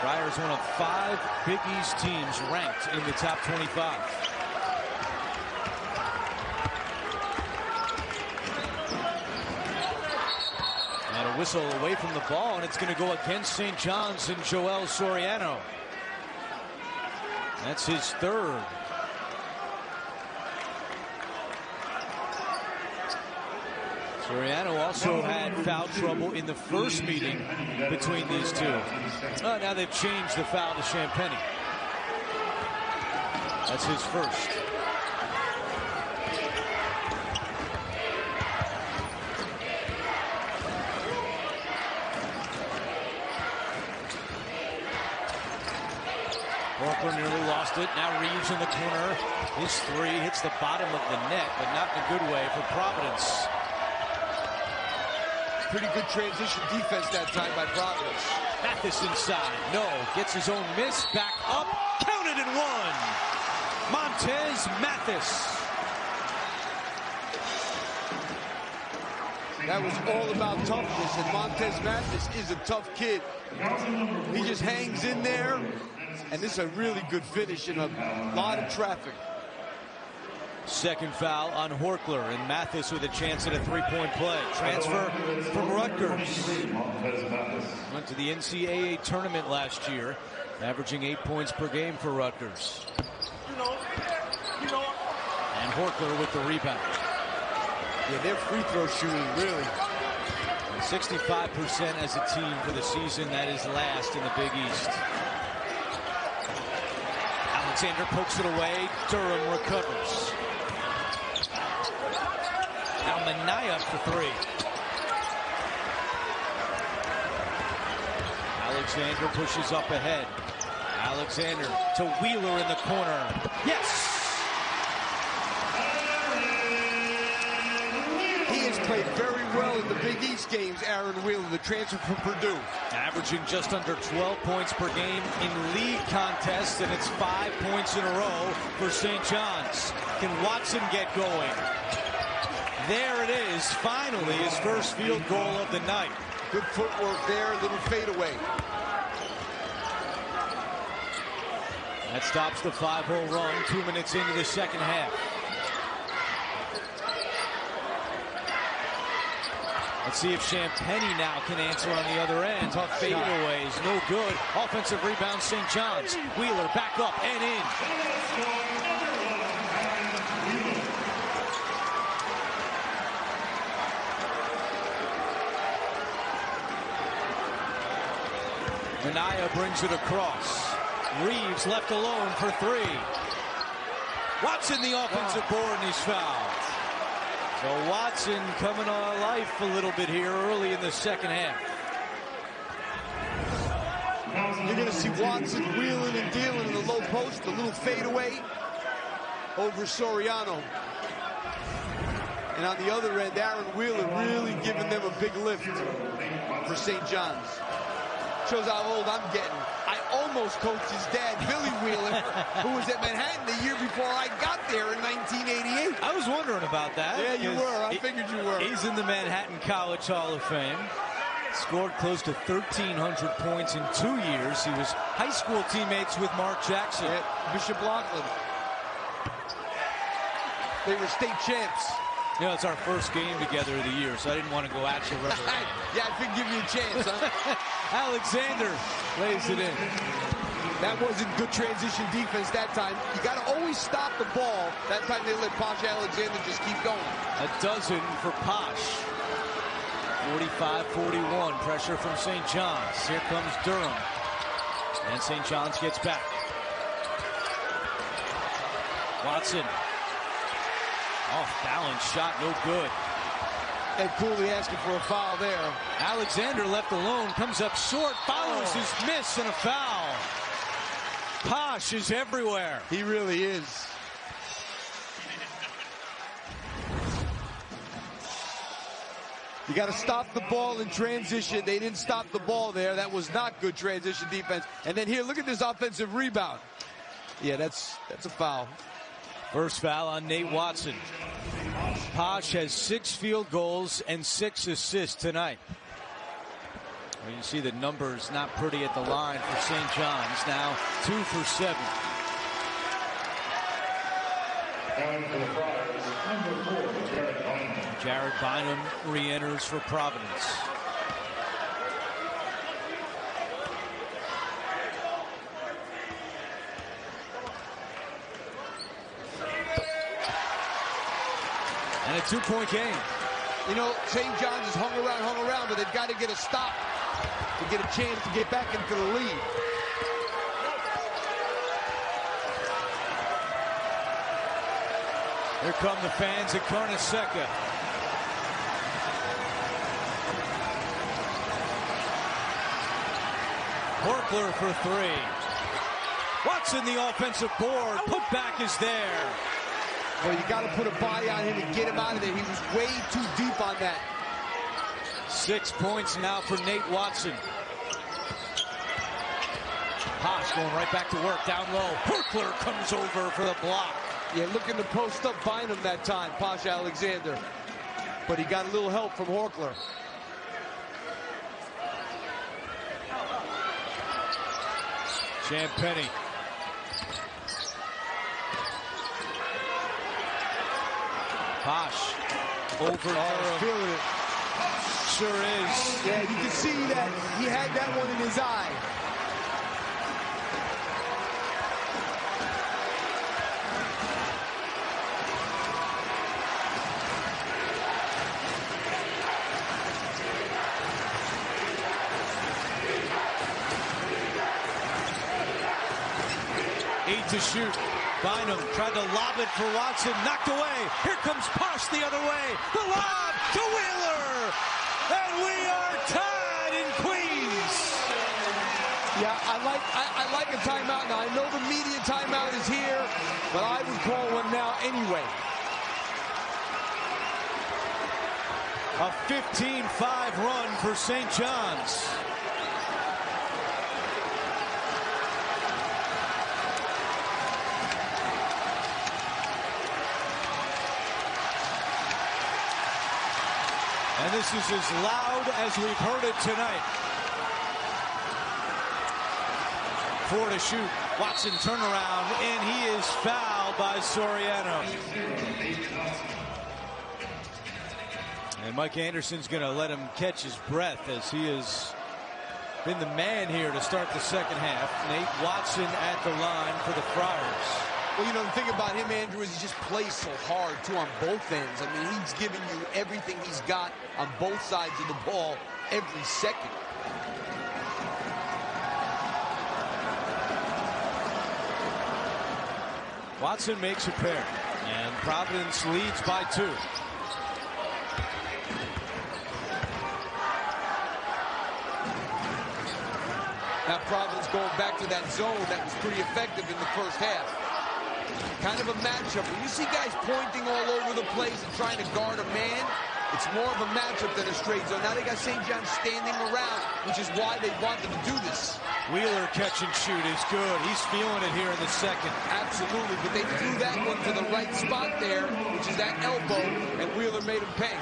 Friars one of five Big East teams ranked in the top 25. And a whistle away from the ball, and it's going to go against St. John's and Joel Soriano. That's his third. Soriano also had foul trouble in the first meeting between these two. Oh, now they've changed the foul to Champagnie. That's his first. Horchler nearly lost it. Now Reeves in the corner. His three hits the bottom of the net, but not in a good way for Providence. Pretty good transition defense that time by Providence. Mathis inside. No. Gets his own miss. Back up. Counted and one. Montez Mathis. That was all about toughness, and Montez Mathis is a tough kid. He just hangs in there, and this is a really good finish in a lot of traffic. Second foul on Horchler and Mathis with a chance at a three-point play. Transfer from Rutgers. Went to the NCAA tournament last year, averaging eight points per game for Rutgers. And Horchler with the rebound. Yeah, their free throw shooting really. 65% as a team for the season. That is last in the Big East. Alexander pokes it away. Durham recovers. Now Minaya for three. Alexander pushes up ahead. Alexander to Wheeler in the corner. Yes! He has played very well in the Big East games, Aaron Wheeler, the transfer from Purdue. Averaging just under 12 points per game in league contests, and it's five points in a row for St. John's. Can Watson get going? There it is, finally, his first field goal of the night. Good footwork there, little fadeaway. That stops the five-hole run two minutes into the second half. Let's see if Champagnie now can answer on the other end. Tough fadeaways, no good. Offensive rebound, St. John's. Wheeler back up and in. Minaya brings it across. Reeves left alone for three. Watson the offensive board and he's fouled. So Watson coming on life a little bit here early in the second half. You're going to see Watson wheeling and dealing in the low post, a little fadeaway over Soriano. And on the other end, Aaron Wheeler really giving them a big lift for St. John's. Shows how old I'm getting. I almost coached his dad, Billy Wheeler, (laughs) who was at Manhattan the year before I got there in 1988. I was wondering about that. Yeah, you were. I he- figured you were. He's in the Manhattan College Hall of Fame. Scored close to 1,300 points in two years. He was high school teammates with Mark Jackson. Yeah, Bishop Loughlin. They were state champs. You know, it's our first game together of the year, so I didn't want to go at you (laughs) rubber band. yeah, I figured give you a chance, huh? (laughs) Alexander lays it in. That wasn't good transition defense that time. You got to always stop the ball. That time they let Posh Alexander just keep going. A dozen for Posh. 45-41. Pressure from St. John's. Here comes Durham. And St. John's gets back. Watson. Off balance shot, no good. And Cooley asking for a foul there. Alexander left alone, comes up short, follows Oh. his miss and a foul. Posh is everywhere. He really is. You got to stop the ball in transition. They didn't stop the ball there. That was not good transition defense. And then here, look at this offensive rebound. Yeah, that's that's a foul. First foul on Nate Watson. Posh has six field goals and six assists tonight. Well, you see the numbers not pretty at the line for St. John's. Now two for seven. Jared Bynum re-enters for Providence. And a two-point game. You know, St. John's has hung around, hung around, but they've got to get a stop to get a chance to get back into the lead. Here come the fans at Carnesecca. Horchler for three. Watson the offensive board. Put back is there. Well, you got to put a body on him and get him out of there. He was way too deep on that. Six points now for Nate Watson. Haas going right back to work down low. Horchler comes over for the block. Yeah, looking to post up Bynum that time, Posh Alexander. But he got a little help from Horchler. Champagnie. Posh over Oh, feeling it. Sure is. Yeah, you can see that he had that one in his eye. Eight to shoot. Bynum tried to lob it for Watson. Knocked away. Here comes Posh the other way. The lob to Wheeler. And we are tied in Queens. Yeah, I like I, I like a timeout now. I know the media timeout is here, but I would call one now anyway. A 15-5 run for St. John's. And this is as loud as we've heard it tonight. Four to shoot. Watson turnaround, and he is fouled by Soriano. And Mike Anderson's going to let him catch his breath as he has been the man here to start the second half. Nate Watson at the line for the Friars. Well, you know, the thing about him, Andrew, is he just plays so hard, too, on both ends. I mean, he's giving you everything he's got on both sides of the ball every second. Watson makes a pair, and Providence leads by two. Now Providence going back to that zone that was pretty effective in the first half. Kind of a matchup. When you see guys pointing all over the place and trying to guard a man, it's more of a matchup than a straight zone. Now they got St. John standing around, which is why they wanted to do this. Wheeler catch and shoot is good. He's feeling it here in the second. Absolutely, but they threw that one to the right spot there, which is that elbow, and Wheeler made him pay.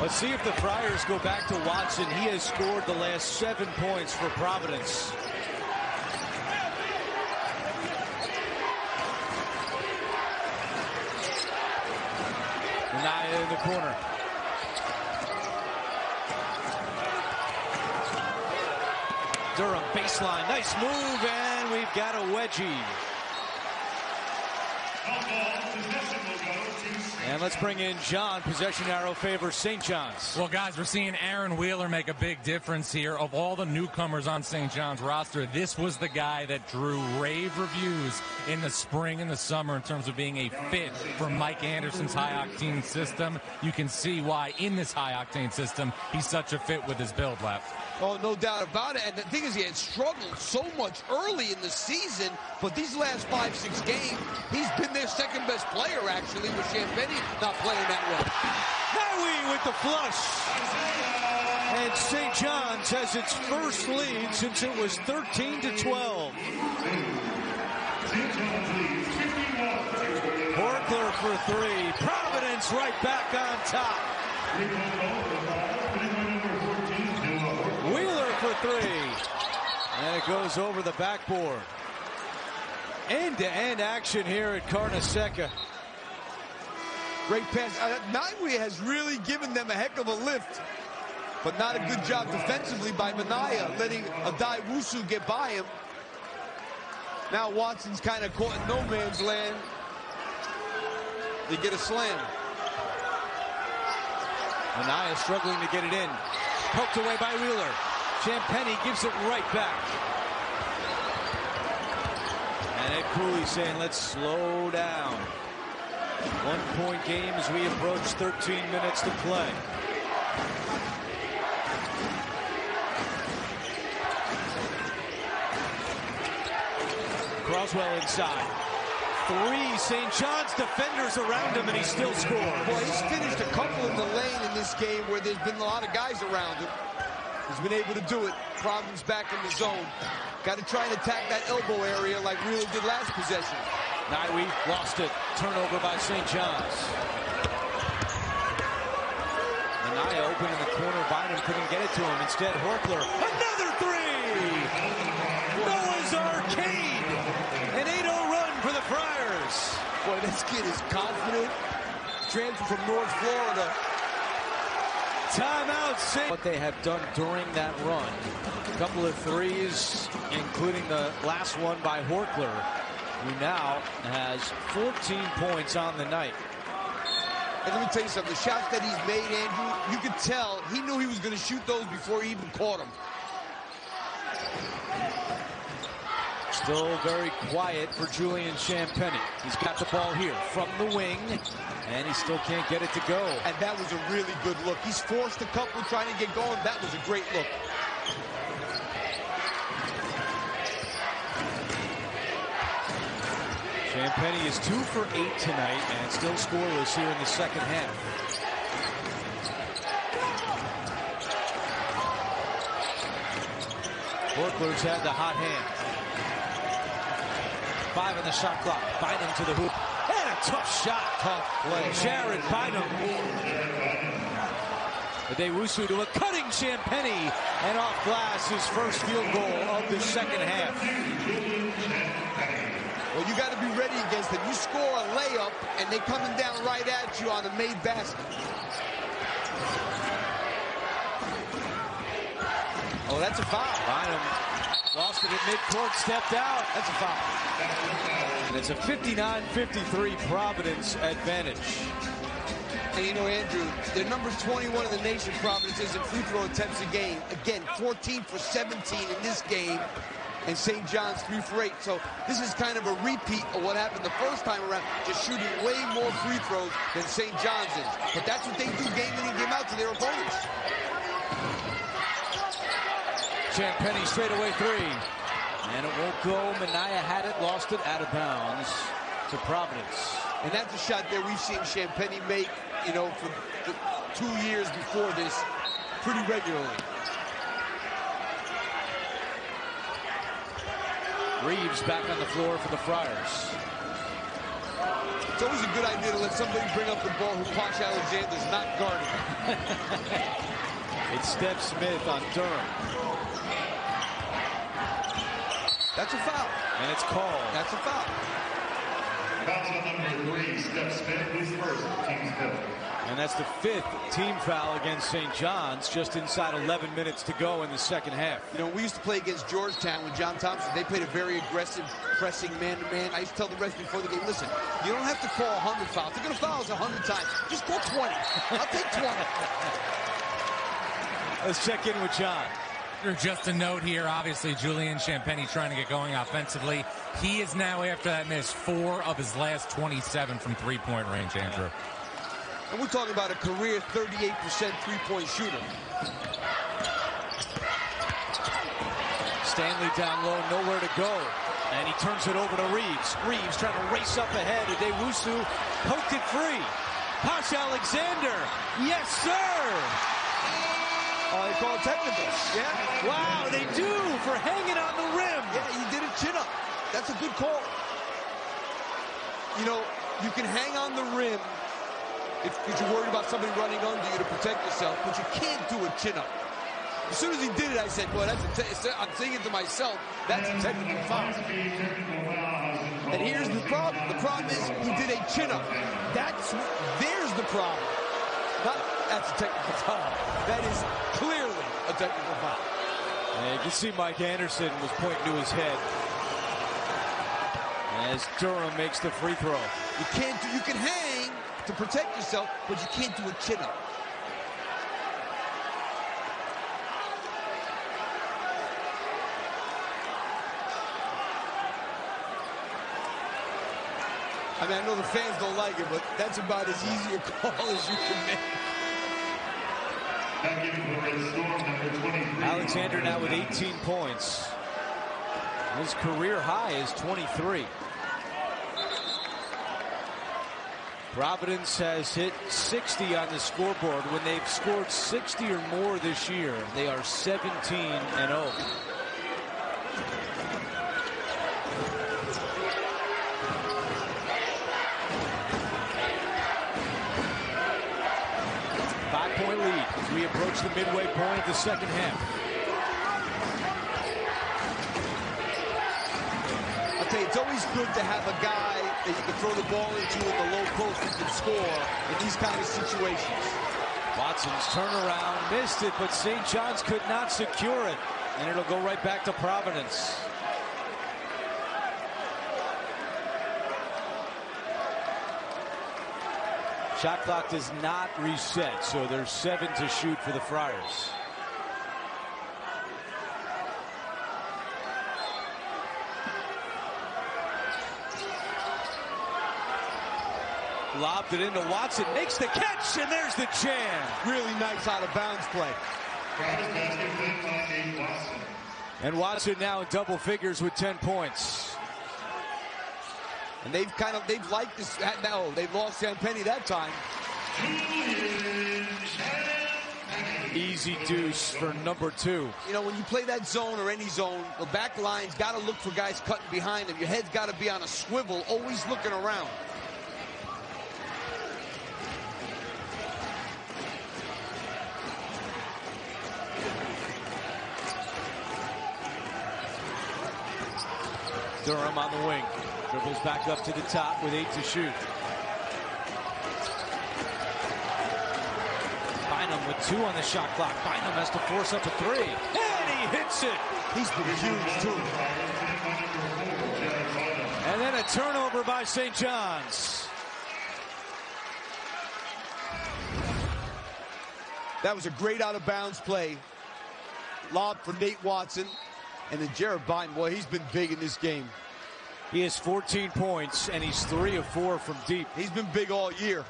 Let's see if the Friars go back to Watson. He has scored the last seven points for Providence. In the corner. Durham baseline. Nice move, and we've got a wedgie. And let's bring in John. Possession arrow favors St. John's. Well, guys, we're seeing Aaron Wheeler make a big difference here. Of all the newcomers on St. John's roster, this was the guy that drew rave reviews in the spring and the summer in terms of being a fit for Mike Anderson's high octane system. You can see why in this high octane system he's such a fit with his build left. Oh, no doubt about it. And the thing is, he had struggled so much early in the season, but these last five, six games, he's been their second best player, actually, with Champagnie not playing that well. Howie with the flush. And St. John's has its first lead since it was 13 to 12. Horchler for three. Providence right back on top. For three. And it goes over the backboard. End-to-end action here at Carnesecca. Great pass. Uh, has really given them a heck of a lift, but not a good job defensively by Minaya, letting Adai Wusu get by him. Now Watson's kind of caught in no man's land. They get a slam. Anaya struggling to get it in. Poked away by Wheeler. Champagnie gives it right back. And Ed Cooley saying, let's slow down. One point game as we approach 13 minutes to play. Croswell inside. Three St. John's defenders around him, and he still scores. Well, he's finished a couple in the lane in this game where there's been a lot of guys around him. He's been able to do it. Providence back in the zone. Got to try and attack that elbow area like Wheeler did last possession. Nyiwe lost it. Turnover by St. John's. Anaya open in the corner. Bynum couldn't get it to him. Instead, Horchler. Another three! Noah's Arcade! An 8-0 run for the Friars. Boy, this kid is confident. Transfer from North Florida. Timeout. St. What they have done during that run. A couple of threes, including the last one by Horchler, who now has 14 points on the night. And let me tell you something, the shots that he's made, Andrew, you could tell he knew he was going to shoot those before he even caught them. Still very quiet for Julian Champagnie. He's got the ball here from the wing, and he still can't get it to go. And that was a really good look. He's forced a couple trying to get going. That was a great look. Champagnie is two for eight tonight and still scoreless here in the second half. Horchler's had the hot hand. Five on the shot clock. Bynum to the hoop. And a tough shot. Tough play. Jared Bynum. Addae-Wusu to a cutting Champagnie. And off glass his first field goal of the second half. Well, you got to be ready against them. You score a layup, and they coming down right at you on a made basket. Oh, that's a foul. Bynum lost it at midcourt, stepped out. That's a foul. And it's a 59-53 Providence advantage. And you know, Andrew, they're number 21 in the nation, Providence, is in free throw attempts a game. Again, 14 for 17 in this game. And St. John's 3 for 8. So this is kind of a repeat of what happened the first time around, just shooting way more free throws than St. John's is. But that's what they do game in and game out to their opponents. Champagnie straight away three. And it won't go. Minaya had it, lost it out of bounds to Providence. And that's a shot that we've seen Champagnie make, you know, for the two years before this pretty regularly. Reeves back on the floor for the Friars. It's always a good idea to let somebody bring up the ball who Posh Alexander's not guarding. (laughs) it's Stef Smith on Durham. That's a foul. And it's called. That's a foul. Foul number three, Stef Smith, his first, team's fifth. And that's the fifth team foul against St. John's, just inside 11 minutes to go in the second half. You know, we used to play against Georgetown with John Thompson. They played a very aggressive, pressing man-to-man. -man. I used to tell the rest before the game, listen, you don't have to call 100 fouls. They're going to foul us 100 times. Just call 20. I'll take 20. Let's check in with John. Just a note here, obviously, Julian Champagnie trying to get going offensively. He is now, after that miss, four of his last 27 from three-point range, Andrew. And we're talking about a career 38% three-point shooter. Stanley down low, nowhere to go. And he turns it over to Reeves. Reeves trying to race up ahead. Addae-Wusu poked it free. Posh Alexander. Yes, sir. Oh, they call it technical. Yeah. Wow, they do for hanging on the rim. Yeah, he did a chin up. That's a good call. You know, you can hang on the rim if you're worried about somebody running under you to protect yourself, but you can't do a chin up. As soon as he did it, I said, boy, that's a I'm thinking to myself, that's a technical foul. And here's the problem. The problem is he did a chin up. That's, there's the problem. Not, that's a technical foul. That is clearly a technical foul. And you can see Mike Anderson was pointing to his head as Durham makes the free throw. You can't do, you can hang to protect yourself, but you can't do a chin up. I mean, I know the fans don't like it, but that's about as easy a (laughs) call as you can make. Alexander now with 18 points. His career high is 23. Providence has hit 60 on the scoreboard. When they've scored 60 or more this year, they are 17 and 0. Five point lead the midway point of the second half. I'll tell you, it's always good to have a guy that you can throw the ball into in the low post who can score in these kind of situations. Watson's turnaround missed it, but St. John's could not secure it. And it'll go right back to Providence. Shot clock does not reset, so there's seven to shoot for the Friars. Lobbed it into Watson, makes the catch, and there's the jam. Really nice out of bounds play. Providence basket played by Nate Watson. And Watson now in double figures with 10 points. And they've kind of, they've liked this, no, oh, they've lost Penny that time. Easy deuce for number two. You know, when you play that zone or any zone, the back line's got to look for guys cutting behind them. Your head's got to be on a swivel, always looking around. Durham on the wing. Dribbles back up to the top with eight to shoot. Bynum with two on the shot clock. Bynum has to force up a three. And he hits it. He's been huge, too. And then a turnover by St. John's. That was a great out of bounds play. Lob for Nate Watson. And then Jared Bynum, boy, he's been big in this game. He has 14 points, and he's three of four from deep. He's been big all year.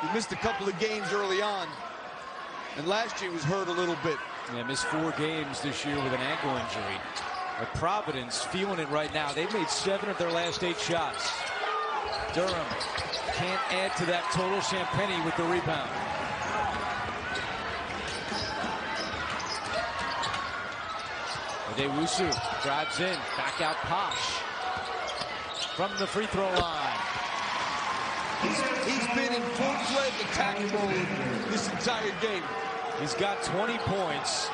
He missed a couple of games early on. And last year he was hurt a little bit. Yeah, missed four games this year with an ankle injury. But Providence feeling it right now. They've made seven of their last eight shots. Durham can't add to that total. Champagnie with the rebound. Addae-Wusu drives in, back out Posh from the free throw line. He's, he's been in full-fledged attack mode this entire game. He's got 20 points.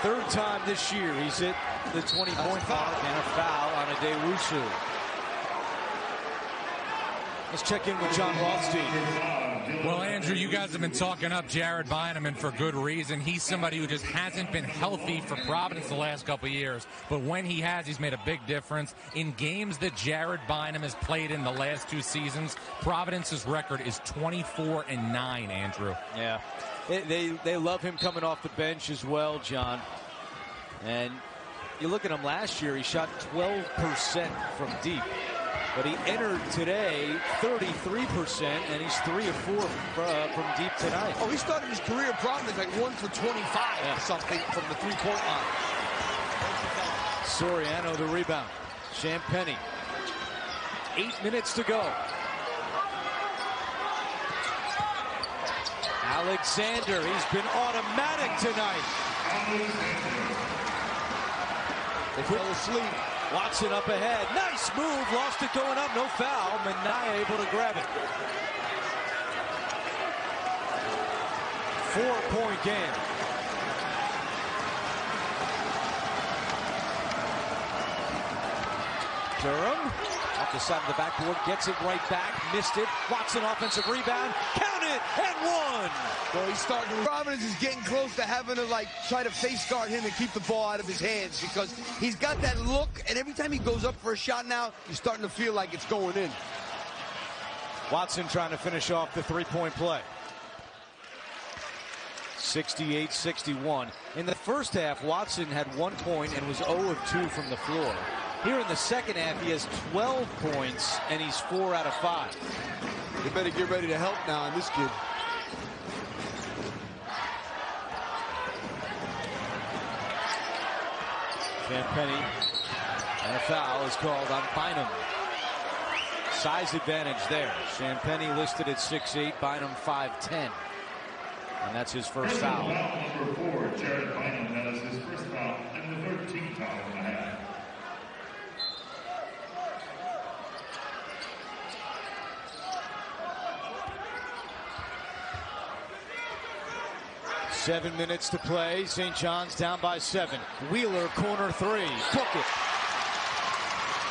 Third time this year he's hit the 20-point mark and a foul on a Addae-Wusu. Let's check in with John Rothstein. Well, Andrew, you guys have been talking up Jared Bynum, and for good reason. He's somebody who just hasn't been healthy for Providence the last couple years. But when he has, he's made a big difference. In games that Jared Bynum has played in the last two seasons, Providence's record is 24 and 9, Andrew. Yeah. They, they, they love him coming off the bench as well, John. And you look at him last year, he shot 12% from deep. But he entered today 33%, and he's 3 of 4 uh, from deep tonight. Oh, he started his career probably like 1 for 25 Yeah. or something from the three-point line. Soriano the rebound. Champagnie. Eight minutes to go. Alexander, he's been automatic tonight. They fell asleep. Watson up ahead. Nice move. Lost it going up. No foul. Minaya able to grab it. Four point game. Durham the side of the backboard gets it right back. Missed it. Watson offensive rebound. Count it and one. Well, he's starting. Providence is getting close to having to like try to face guard him and keep the ball out of his hands because he's got that look, and every time he goes up for a shot now, he's starting to feel like it's going in. Watson trying to finish off the three-point play. 68-61. In the first half, Watson had one point and was 0 of 2 from the floor. Here in the second half, he has 12 points, and he's four out of five. They better get ready to help now on this kid. Champagnie, and a foul is called on Bynum. Size advantage there. Champagnie listed at 6'8", Bynum 5'10". And that's his first foul. Number four, Jared Bynum. That is his first foul and the 13th foul Seven minutes to play. St. John's down by seven. Wheeler, corner three. Book it.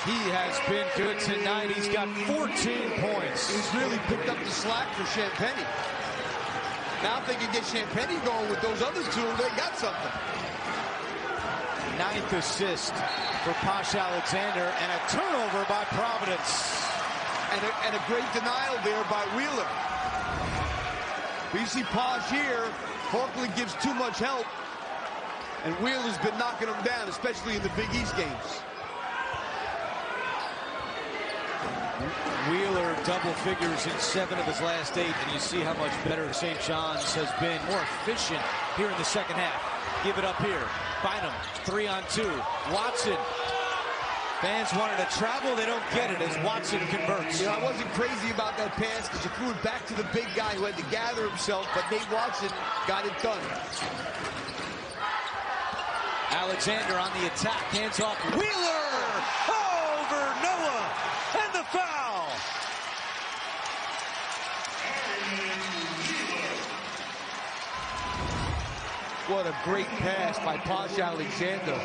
He has been good tonight. He's got 14 points. He's really picked up the slack for Champagnie. Now if they can get Champagnie going with those other two, they got something. Ninth assist for Posh Alexander and a turnover by Providence. And a, and a great denial there by Wheeler. See Posh here, Horchler gives too much help. And Wheeler's been knocking him down, especially in the Big East games. Wheeler double figures in seven of his last eight, and you see how much better St. John's has been, more efficient here in the second half. Give it up here. Bynum, three on two. Watson. Fans wanted to travel, they don't get it as Watson converts. You know, I wasn't crazy about that pass because you threw it back to the big guy who had to gather himself, but Nate Watson got it done. Alexander on the attack, hands off. Wheeler over Noah, and the foul. What a great pass by Posh Alexander.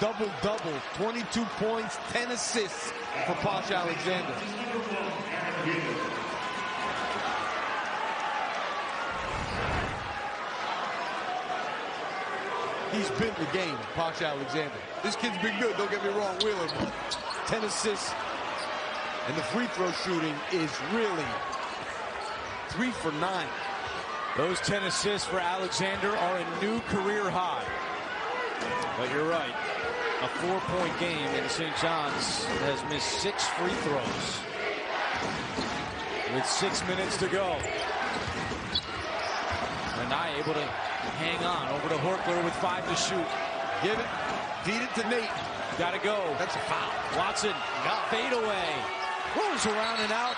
Double-double, 22 points, 10 assists for Posh Alexander. He's been the game, Posh Alexander. This kid's been good, don't get me wrong, Wheeler. 10 assists. And the free throw shooting is really three for nine. Those 10 assists for Alexander are a new career high. But you're right. A four-point game, and St. John's has missed six free throws. With six minutes to go. Renai able to hang on over to Horchler with five to shoot. Give it, feed it to Nate. Got to go. That's a foul. Watson, fade away. Rolls around and out.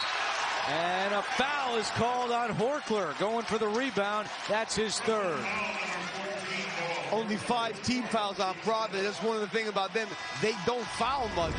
And a foul is called on Horchler. Going for the rebound. That's his third. Only five team fouls on Providence. That's one of the things about them. They don't foul much.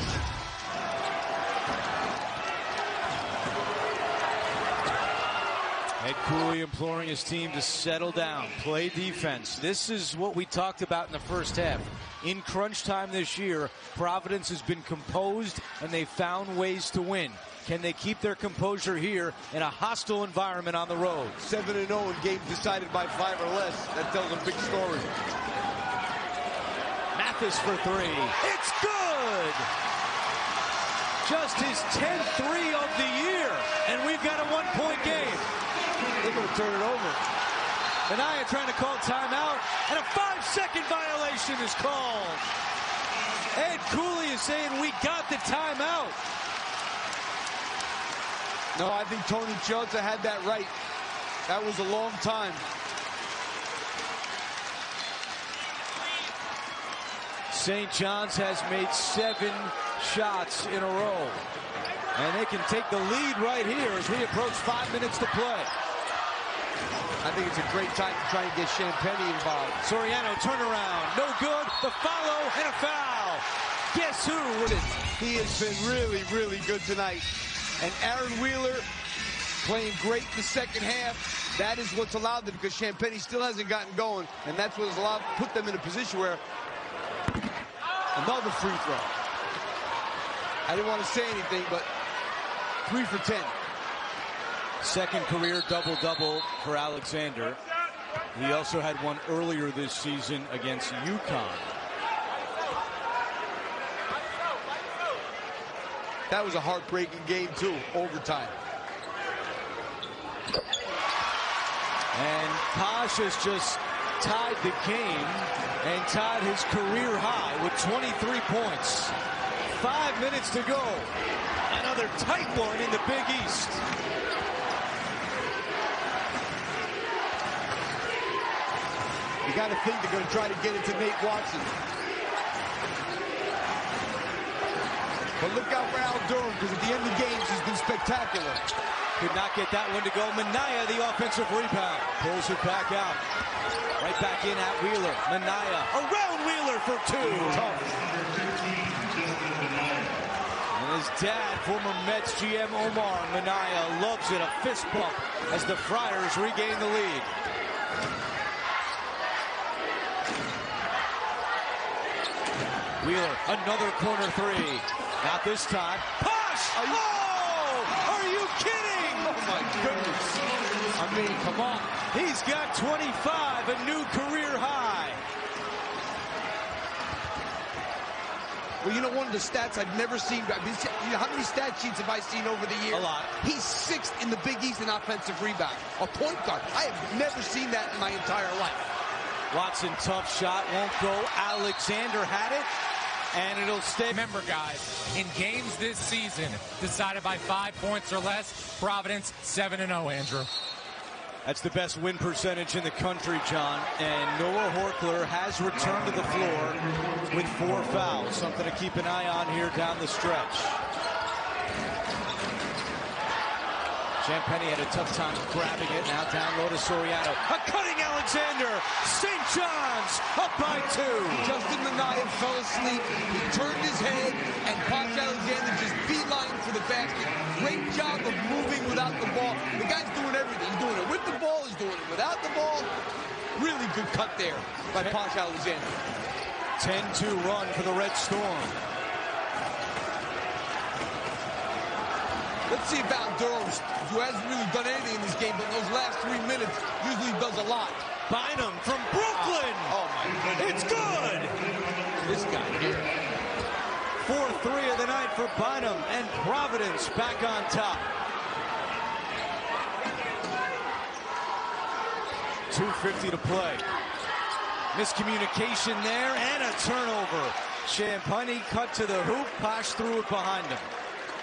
Ed Cooley imploring his team to settle down, play defense. This is what we talked about in the first half. In crunch time this year, Providence has been composed and they found ways to win. Can they keep their composure here in a hostile environment on the road? 7 and 0 in games decided by five or less. That tells a big story. Mathis for three. It's good! Just his 10th three of the year, and we've got a one-point game. They're going to turn it over. Anaya trying to call timeout, and a five-second violation is called. Ed Cooley is saying we got the timeout. No, I think Tony Chilta had that right. That was a long time. St. John's has made seven shots in a row. And they can take the lead right here as we approach five minutes to play. I think it's a great time to try and get Champagnie involved. Soriano turnaround, no good. The follow and a foul. Guess who? With it? He has been really, really good tonight. And Aaron Wheeler playing great in the second half. That is what's allowed them because Champagnie still hasn't gotten going. And that's what's allowed put them in a position where another free throw. I didn't want to say anything, but three for 10. Second career double-double for Alexander. He also had one earlier this season against UConn. That was a heartbreaking game, too, overtime. And Posh has just tied the game and tied his career high with 23 points. Five minutes to go. Another tight one in the Big East. You got to think they're going to try to get it to Nate Watson. But look out for Al Durham because at the end of the games, he's been spectacular. Could not get that one to go. Minaya, the offensive rebound. Pulls it back out. Right back in at Wheeler. Minaya around Wheeler for two. Tough. And his dad, former Mets GM Omar Minaya, loves it. A fist bump as the Friars regain the lead. Wheeler, another corner three. Not this time. Posh! Oh! Are you kidding? Oh my goodness. I mean, come on. He's got 25, a new career high. Well, you know, one of the stats I've never seen. I mean, you know, how many stat sheets have I seen over the years? A lot. He's sixth in the Big East in offensive rebound. A point guard. I have never seen that in my entire life. Watson, tough shot, won't go. Alexander had it, and it'll stay. Remember, guys, in games this season decided by five points or less, Providence 7 0, Andrew. That's the best win percentage in the country, John. And Noah Horchler has returned to the floor with four fouls. Something to keep an eye on here down the stretch. Champagnie had a tough time grabbing it. Now down low to Soriano. A cutting Alexander. St. John's up by two. Justin Minaya fell asleep. He turned his head, and Posh Alexander just beeline for the basket. Great job of moving without the ball. The guy's doing everything. He's doing it with the ball. He's doing it without the ball. Really good cut there by Posh Alexander. 10-2 run for the Red Storm. Let's see about Durham, who hasn't really done anything in this game, but in those last three minutes usually does a lot. Bynum from Brooklyn. Oh, my goodness. It's good. This guy here. 4-3 of the night for Bynum and Providence back on top. 2.50 to play. Miscommunication there and a turnover. Champagnie cut to the hoop. Posh threw it behind him.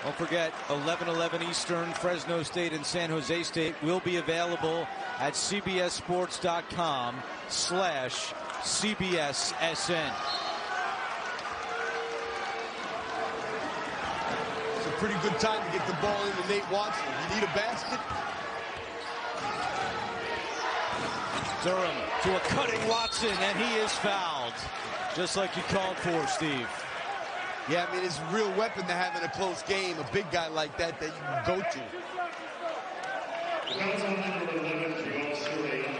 Don't forget, 11-11 Eastern, Fresno State and San Jose State will be available at cbssports.com slash cbssn. It's a pretty good time to get the ball into Nate Watson. You need a basket? Durham to a cutting Watson, and he is fouled. Just like you called for, Steve. Yeah, I mean, it's a real weapon to have in a close game, a big guy like that that you can go to.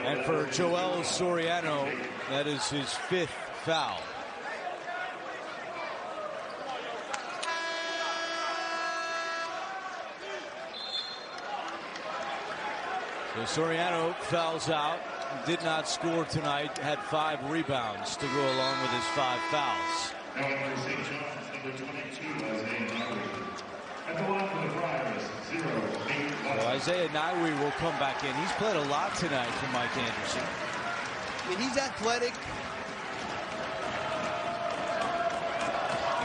And for Joel Soriano, that is his fifth foul. So Soriano fouls out, did not score tonight, had five rebounds to go along with his five fouls. Now in for St. John's, number 22, Isaiah Nyiwe. At the line for the Friars, 0, 8, So Isaiah Nyiwe will come back in. He's played a lot tonight for Mike Anderson. I mean, he's athletic.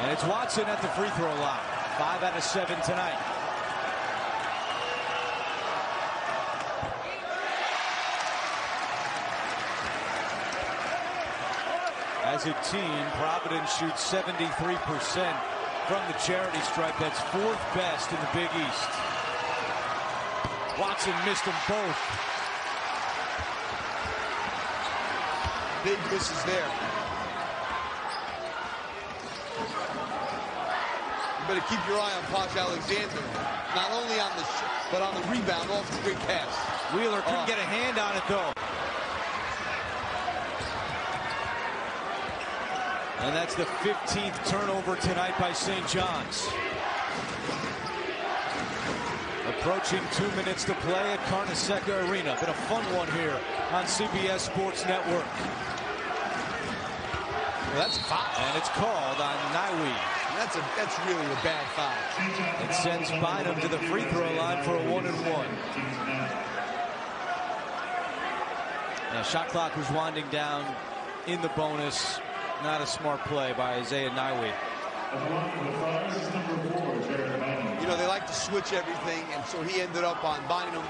And it's Watson at the free throw line. Five out of seven tonight. As a team, Providence shoots 73% from the charity stripe. That's fourth best in the Big East. Watson missed them both. Big misses there. You better keep your eye on Posh Alexander. Not only on the but on the rebound, off the great pass. Wheeler couldn't Oh. get a hand on it though. And that's the 15th turnover tonight by St. John's. Approaching two minutes to play at Carnesecca Arena. Been a fun one here on CBS Sports Network. Well, that's foul. And it's called on Nyiwe. That's a that's really a bad foul. It sends Bynum to the free throw line for a one and one. Yeah, shot clock was winding down in the bonus. Not a smart play by Isaiah Nyiwe. You know, they like to switch everything, and so he ended up on Bynum.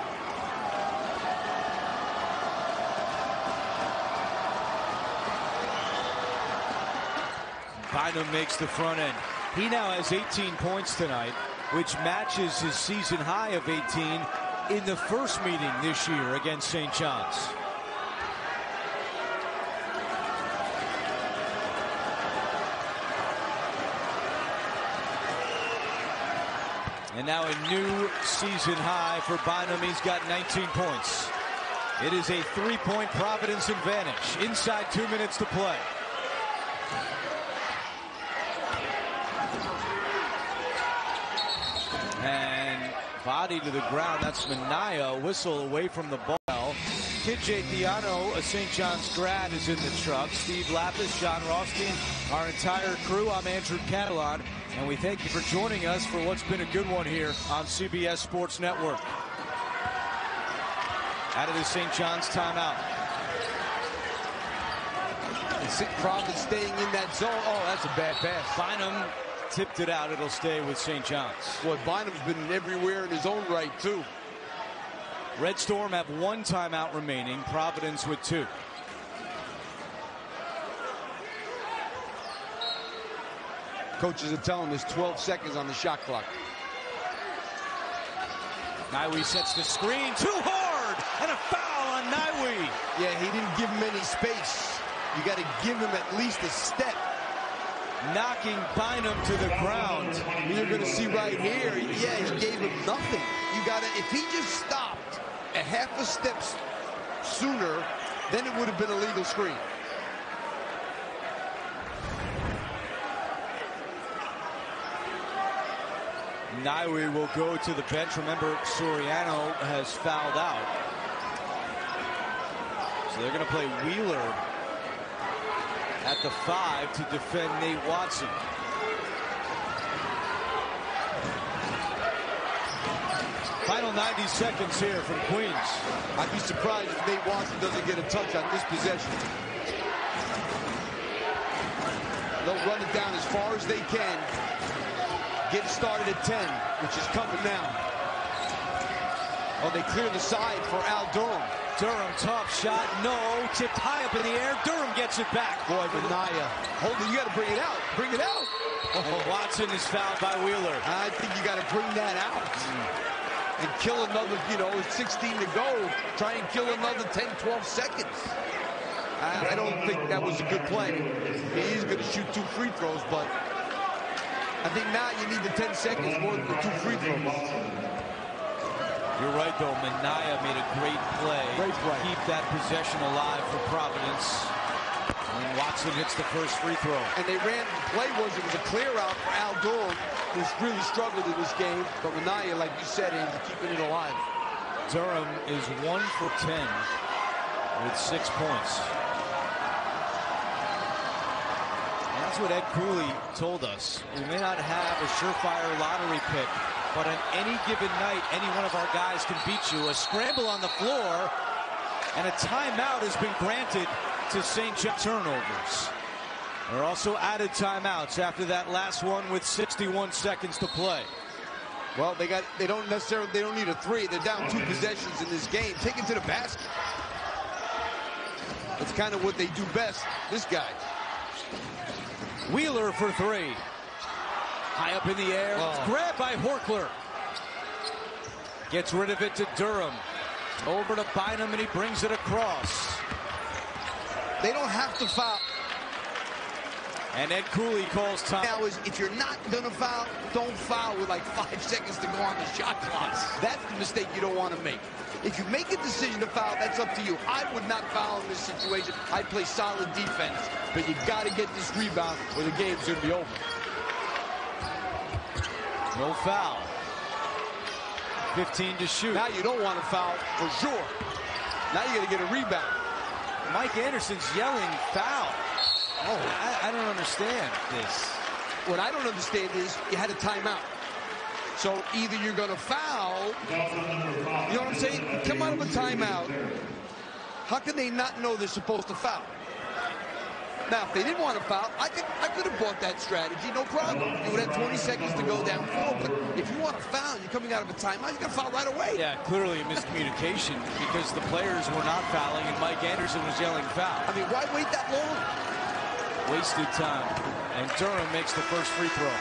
Bynum makes the front end. He now has 18 points tonight, which matches his season high of 18 in the first meeting this year against St. John's. And now a new season high for Bynum. He's got 19 points. It is a three-point Providence advantage. Inside two minutes to play. And body to the ground. That's Minaya. Whistle away from the ball. KJ Theano, a St. John's grad, is in the truck. Steve Lappas, John Rothstein, our entire crew. I'm Andrew Catalon, and we thank you for joining us for what's been a good one here on CBS Sports Network. Out of the St. John's timeout. Providence staying in that zone. Oh, that's a bad pass. Bynum tipped it out. It'll stay with St. John's. Boy, Bynum's been everywhere in his own right, too. Red Storm have one timeout remaining. Providence with two. Coaches are telling us 12 seconds on the shot clock. Nyiwe sets the screen too hard and a foul on Nyiwe. Yeah, he didn't give him any space. You got to give him at least a step. Knocking Bynum to the ground. You're going to see right here, yeah, he gave him nothing. You got to, if he just stopped a half a step sooner, then it would have been a legal screen. Nyiwe will go to the bench. Remember, Soriano has fouled out. So they're going to play Wheeler at the five to defend Nate Watson. Final 90 seconds here from Queens. I'd be surprised if Nate Watson doesn't get a touch on this possession. They'll run it down as far as they can. Get started at 10, which is coming now. Oh, they clear the side for Al Durham. Durham, tough shot, no. Tipped high up in the air. Durham gets it back. Boy, Minaya. Hold it, you got to bring it out. Bring it out. Oh, Watson is fouled by Wheeler. I think you got to bring that out. And kill another, you know, 16 to go. Try and kill another 10, 12 seconds. I, I don't think that was a good play. He's going to shoot two free throws, but I think now you need the 10 seconds more than the two free throws. You're right, though. Minaya made a great play. Great play. Keep that possession alive for Providence. And Watson hits the first free throw. And they ran, the play was, it was a clear out for Al Durham, who's really struggled in this game. But Minaya, like you said, Andy, keeping it alive. Durham is one for 10 with six points. That's what Ed Cooley told us. We may not have a surefire lottery pick, but on any given night, any one of our guys can beat you. A scramble on the floor, and a timeout has been granted to St. John turnovers. There are also added timeouts after that last one with 61 seconds to play. Well, they got they don't necessarily they don't need a three. They're down two possessions in this game. Take it to the basket. That's kind of what they do best. This guy. Wheeler for three. High up in the air. Oh. It's grabbed by Horchler. Gets rid of it to Durham. Over to Bynum and he brings it across. They don't have to foul. And Ed Cooley calls time. Now is if you're not gonna foul, don't foul with like (laughs) five seconds to go on the shot clock. That's the mistake you don't want to make. If you make a decision to foul, that's up to you. I would not foul in this situation. I'd play solid defense. But you got to get this rebound or the game's going to be over. No foul. 15 to shoot. Now you don't want to foul for sure. Now you got to get a rebound. Mike Anderson's yelling foul. Oh, I, I don't understand this. What I don't understand is you had a timeout. So either you're going to foul, you know what I'm saying? Come out of a timeout. How can they not know they're supposed to foul? Now, if they didn't want to foul, I could I could have bought that strategy, no problem. You would have 20 seconds to go down four, but if you want to foul, you're coming out of a timeout, you're going to foul right away. Yeah, clearly a miscommunication because the players were not fouling and Mike Anderson was yelling foul. I mean, why wait that long? Wasted time. And Durham makes the first free throw.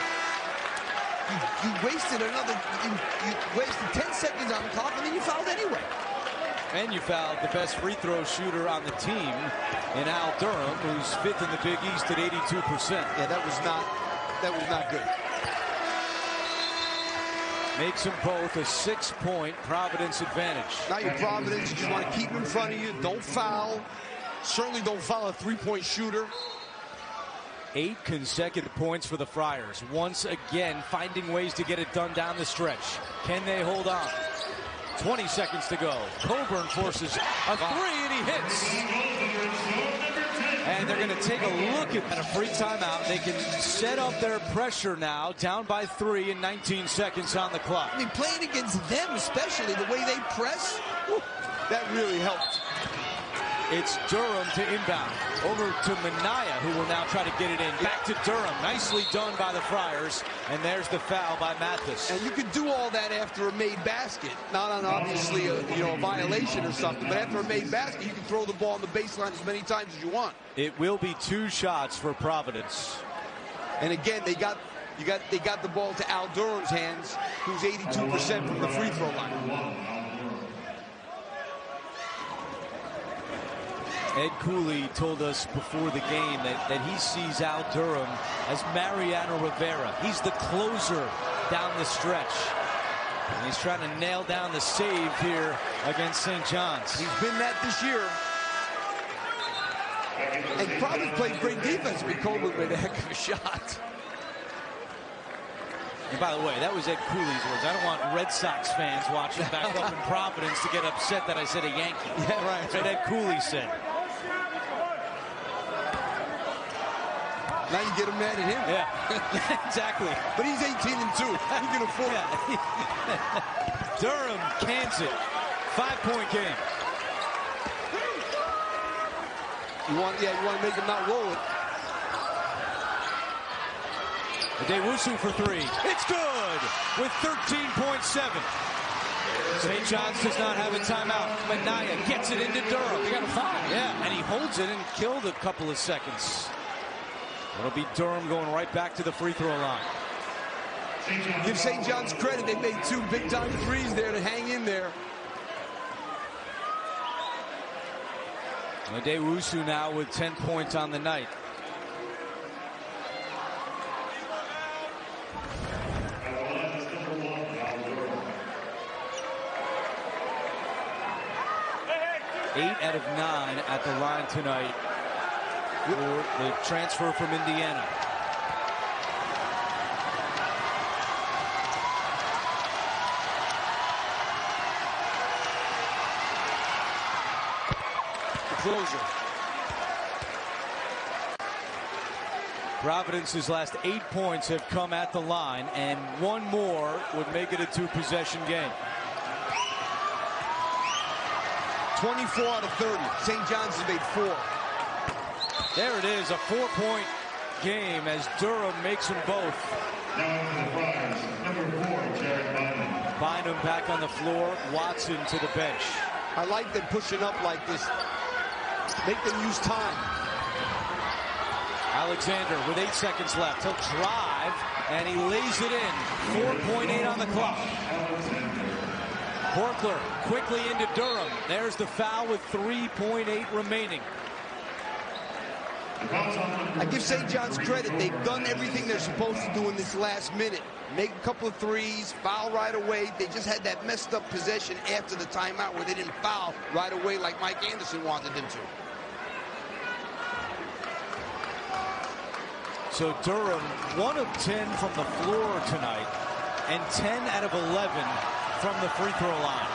You, you wasted another, you, you wasted 10 seconds on the clock, and then you fouled anyway. And you fouled the best free throw shooter on the team in Al Durham, who's fifth in the Big East at 82%. Yeah, that was not, that was not good. Makes them both a six-point Providence advantage. Now your Providence, you just want to keep them in front of you. Don't foul. Certainly don't foul a three-point shooter. Eight consecutive points for the Friars. Once again, finding ways to get it done down the stretch. Can they hold on? 20 seconds to go. Coburn forces a three, and he hits. And they're going to take a look at a free timeout. They can set up their pressure now, down by three and 19 seconds on the clock. I mean, playing against them, especially the way they press, that really helped. It's Durham to inbound. Over to Minaya, who will now try to get it in. Back to Durham. Nicely done by the Friars. And there's the foul by Mathis. And you can do all that after a made basket. Not on obviously a, you know, a violation or something, but after a made basket, you can throw the ball on the baseline as many times as you want. It will be two shots for Providence. And again, they got you got they got the ball to Al Durham's hands, who's 82% from the free throw line. Ed Cooley told us before the game that, that he sees Al Durham as Mariano Rivera. He's the closer down the stretch. And he's trying to nail down the save here against St. John's. He's been that this year. And probably played great defense, but Coleman made a heck of a shot. And by the way, that was Ed Cooley's words. I don't want Red Sox fans watching back up in (laughs) Providence to get upset that I said a Yankee. Yeah, right. That's what Ed Cooley said. Now you get him mad at him. Yeah, (laughs) exactly. But he's 18 and 2. He can afford it. (laughs) Durham cans it. Five-point game. You want, yeah, you want to make him not roll it. Addae-Wusu for three. It's good with 13.7. St. John's does not have a timeout. Minaya gets it into Durham. They got a foul. Yeah, and he holds it and killed a couple of seconds. It'll be Durham going right back to the free throw line. Give St. John's credit. They made two big-time threes there to hang in there. Addae-Wusu now with 10 points on the night. Eight out of nine at the line tonight the transfer from Indiana. The closer. Providence's last eight points have come at the line, and one more would make it a two-possession game. 24 out of 30. St. John's has made four. There it is, a four-point game as Durham makes them both. Now for the Friars, number four, Jared Bynum. Bynum back on the floor, Watson to the bench. I like them pushing up like this. Make them use time. Alexander with eight seconds left. He'll drive, and he lays it in. 4.8 on the clock. Horchler quickly into Durham. There's the foul with 3.8 remaining. I give St. John's credit. They've done everything they're supposed to do in this last minute. Make a couple of threes, foul right away. They just had that messed up possession after the timeout where they didn't foul right away like Mike Anderson wanted them to. So Durham, one of 10 from the floor tonight, and 10 out of 11 from the free throw line.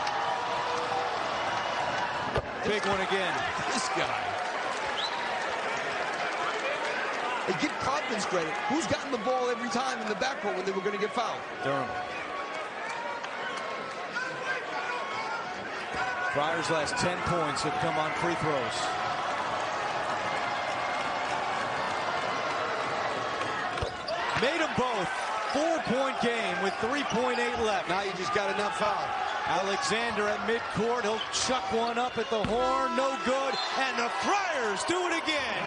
Big one again. This guy. Hey, give Providence credit. Who's gotten the ball every time in the backcourt when they were going to get fouled? Durham. Friars' last 10 points have come on free throws. Made them both. Four-point game with 3.8 left. Now you just got enough foul. Alexander at midcourt. He'll chuck one up at the horn. No good. And the Friars do it again.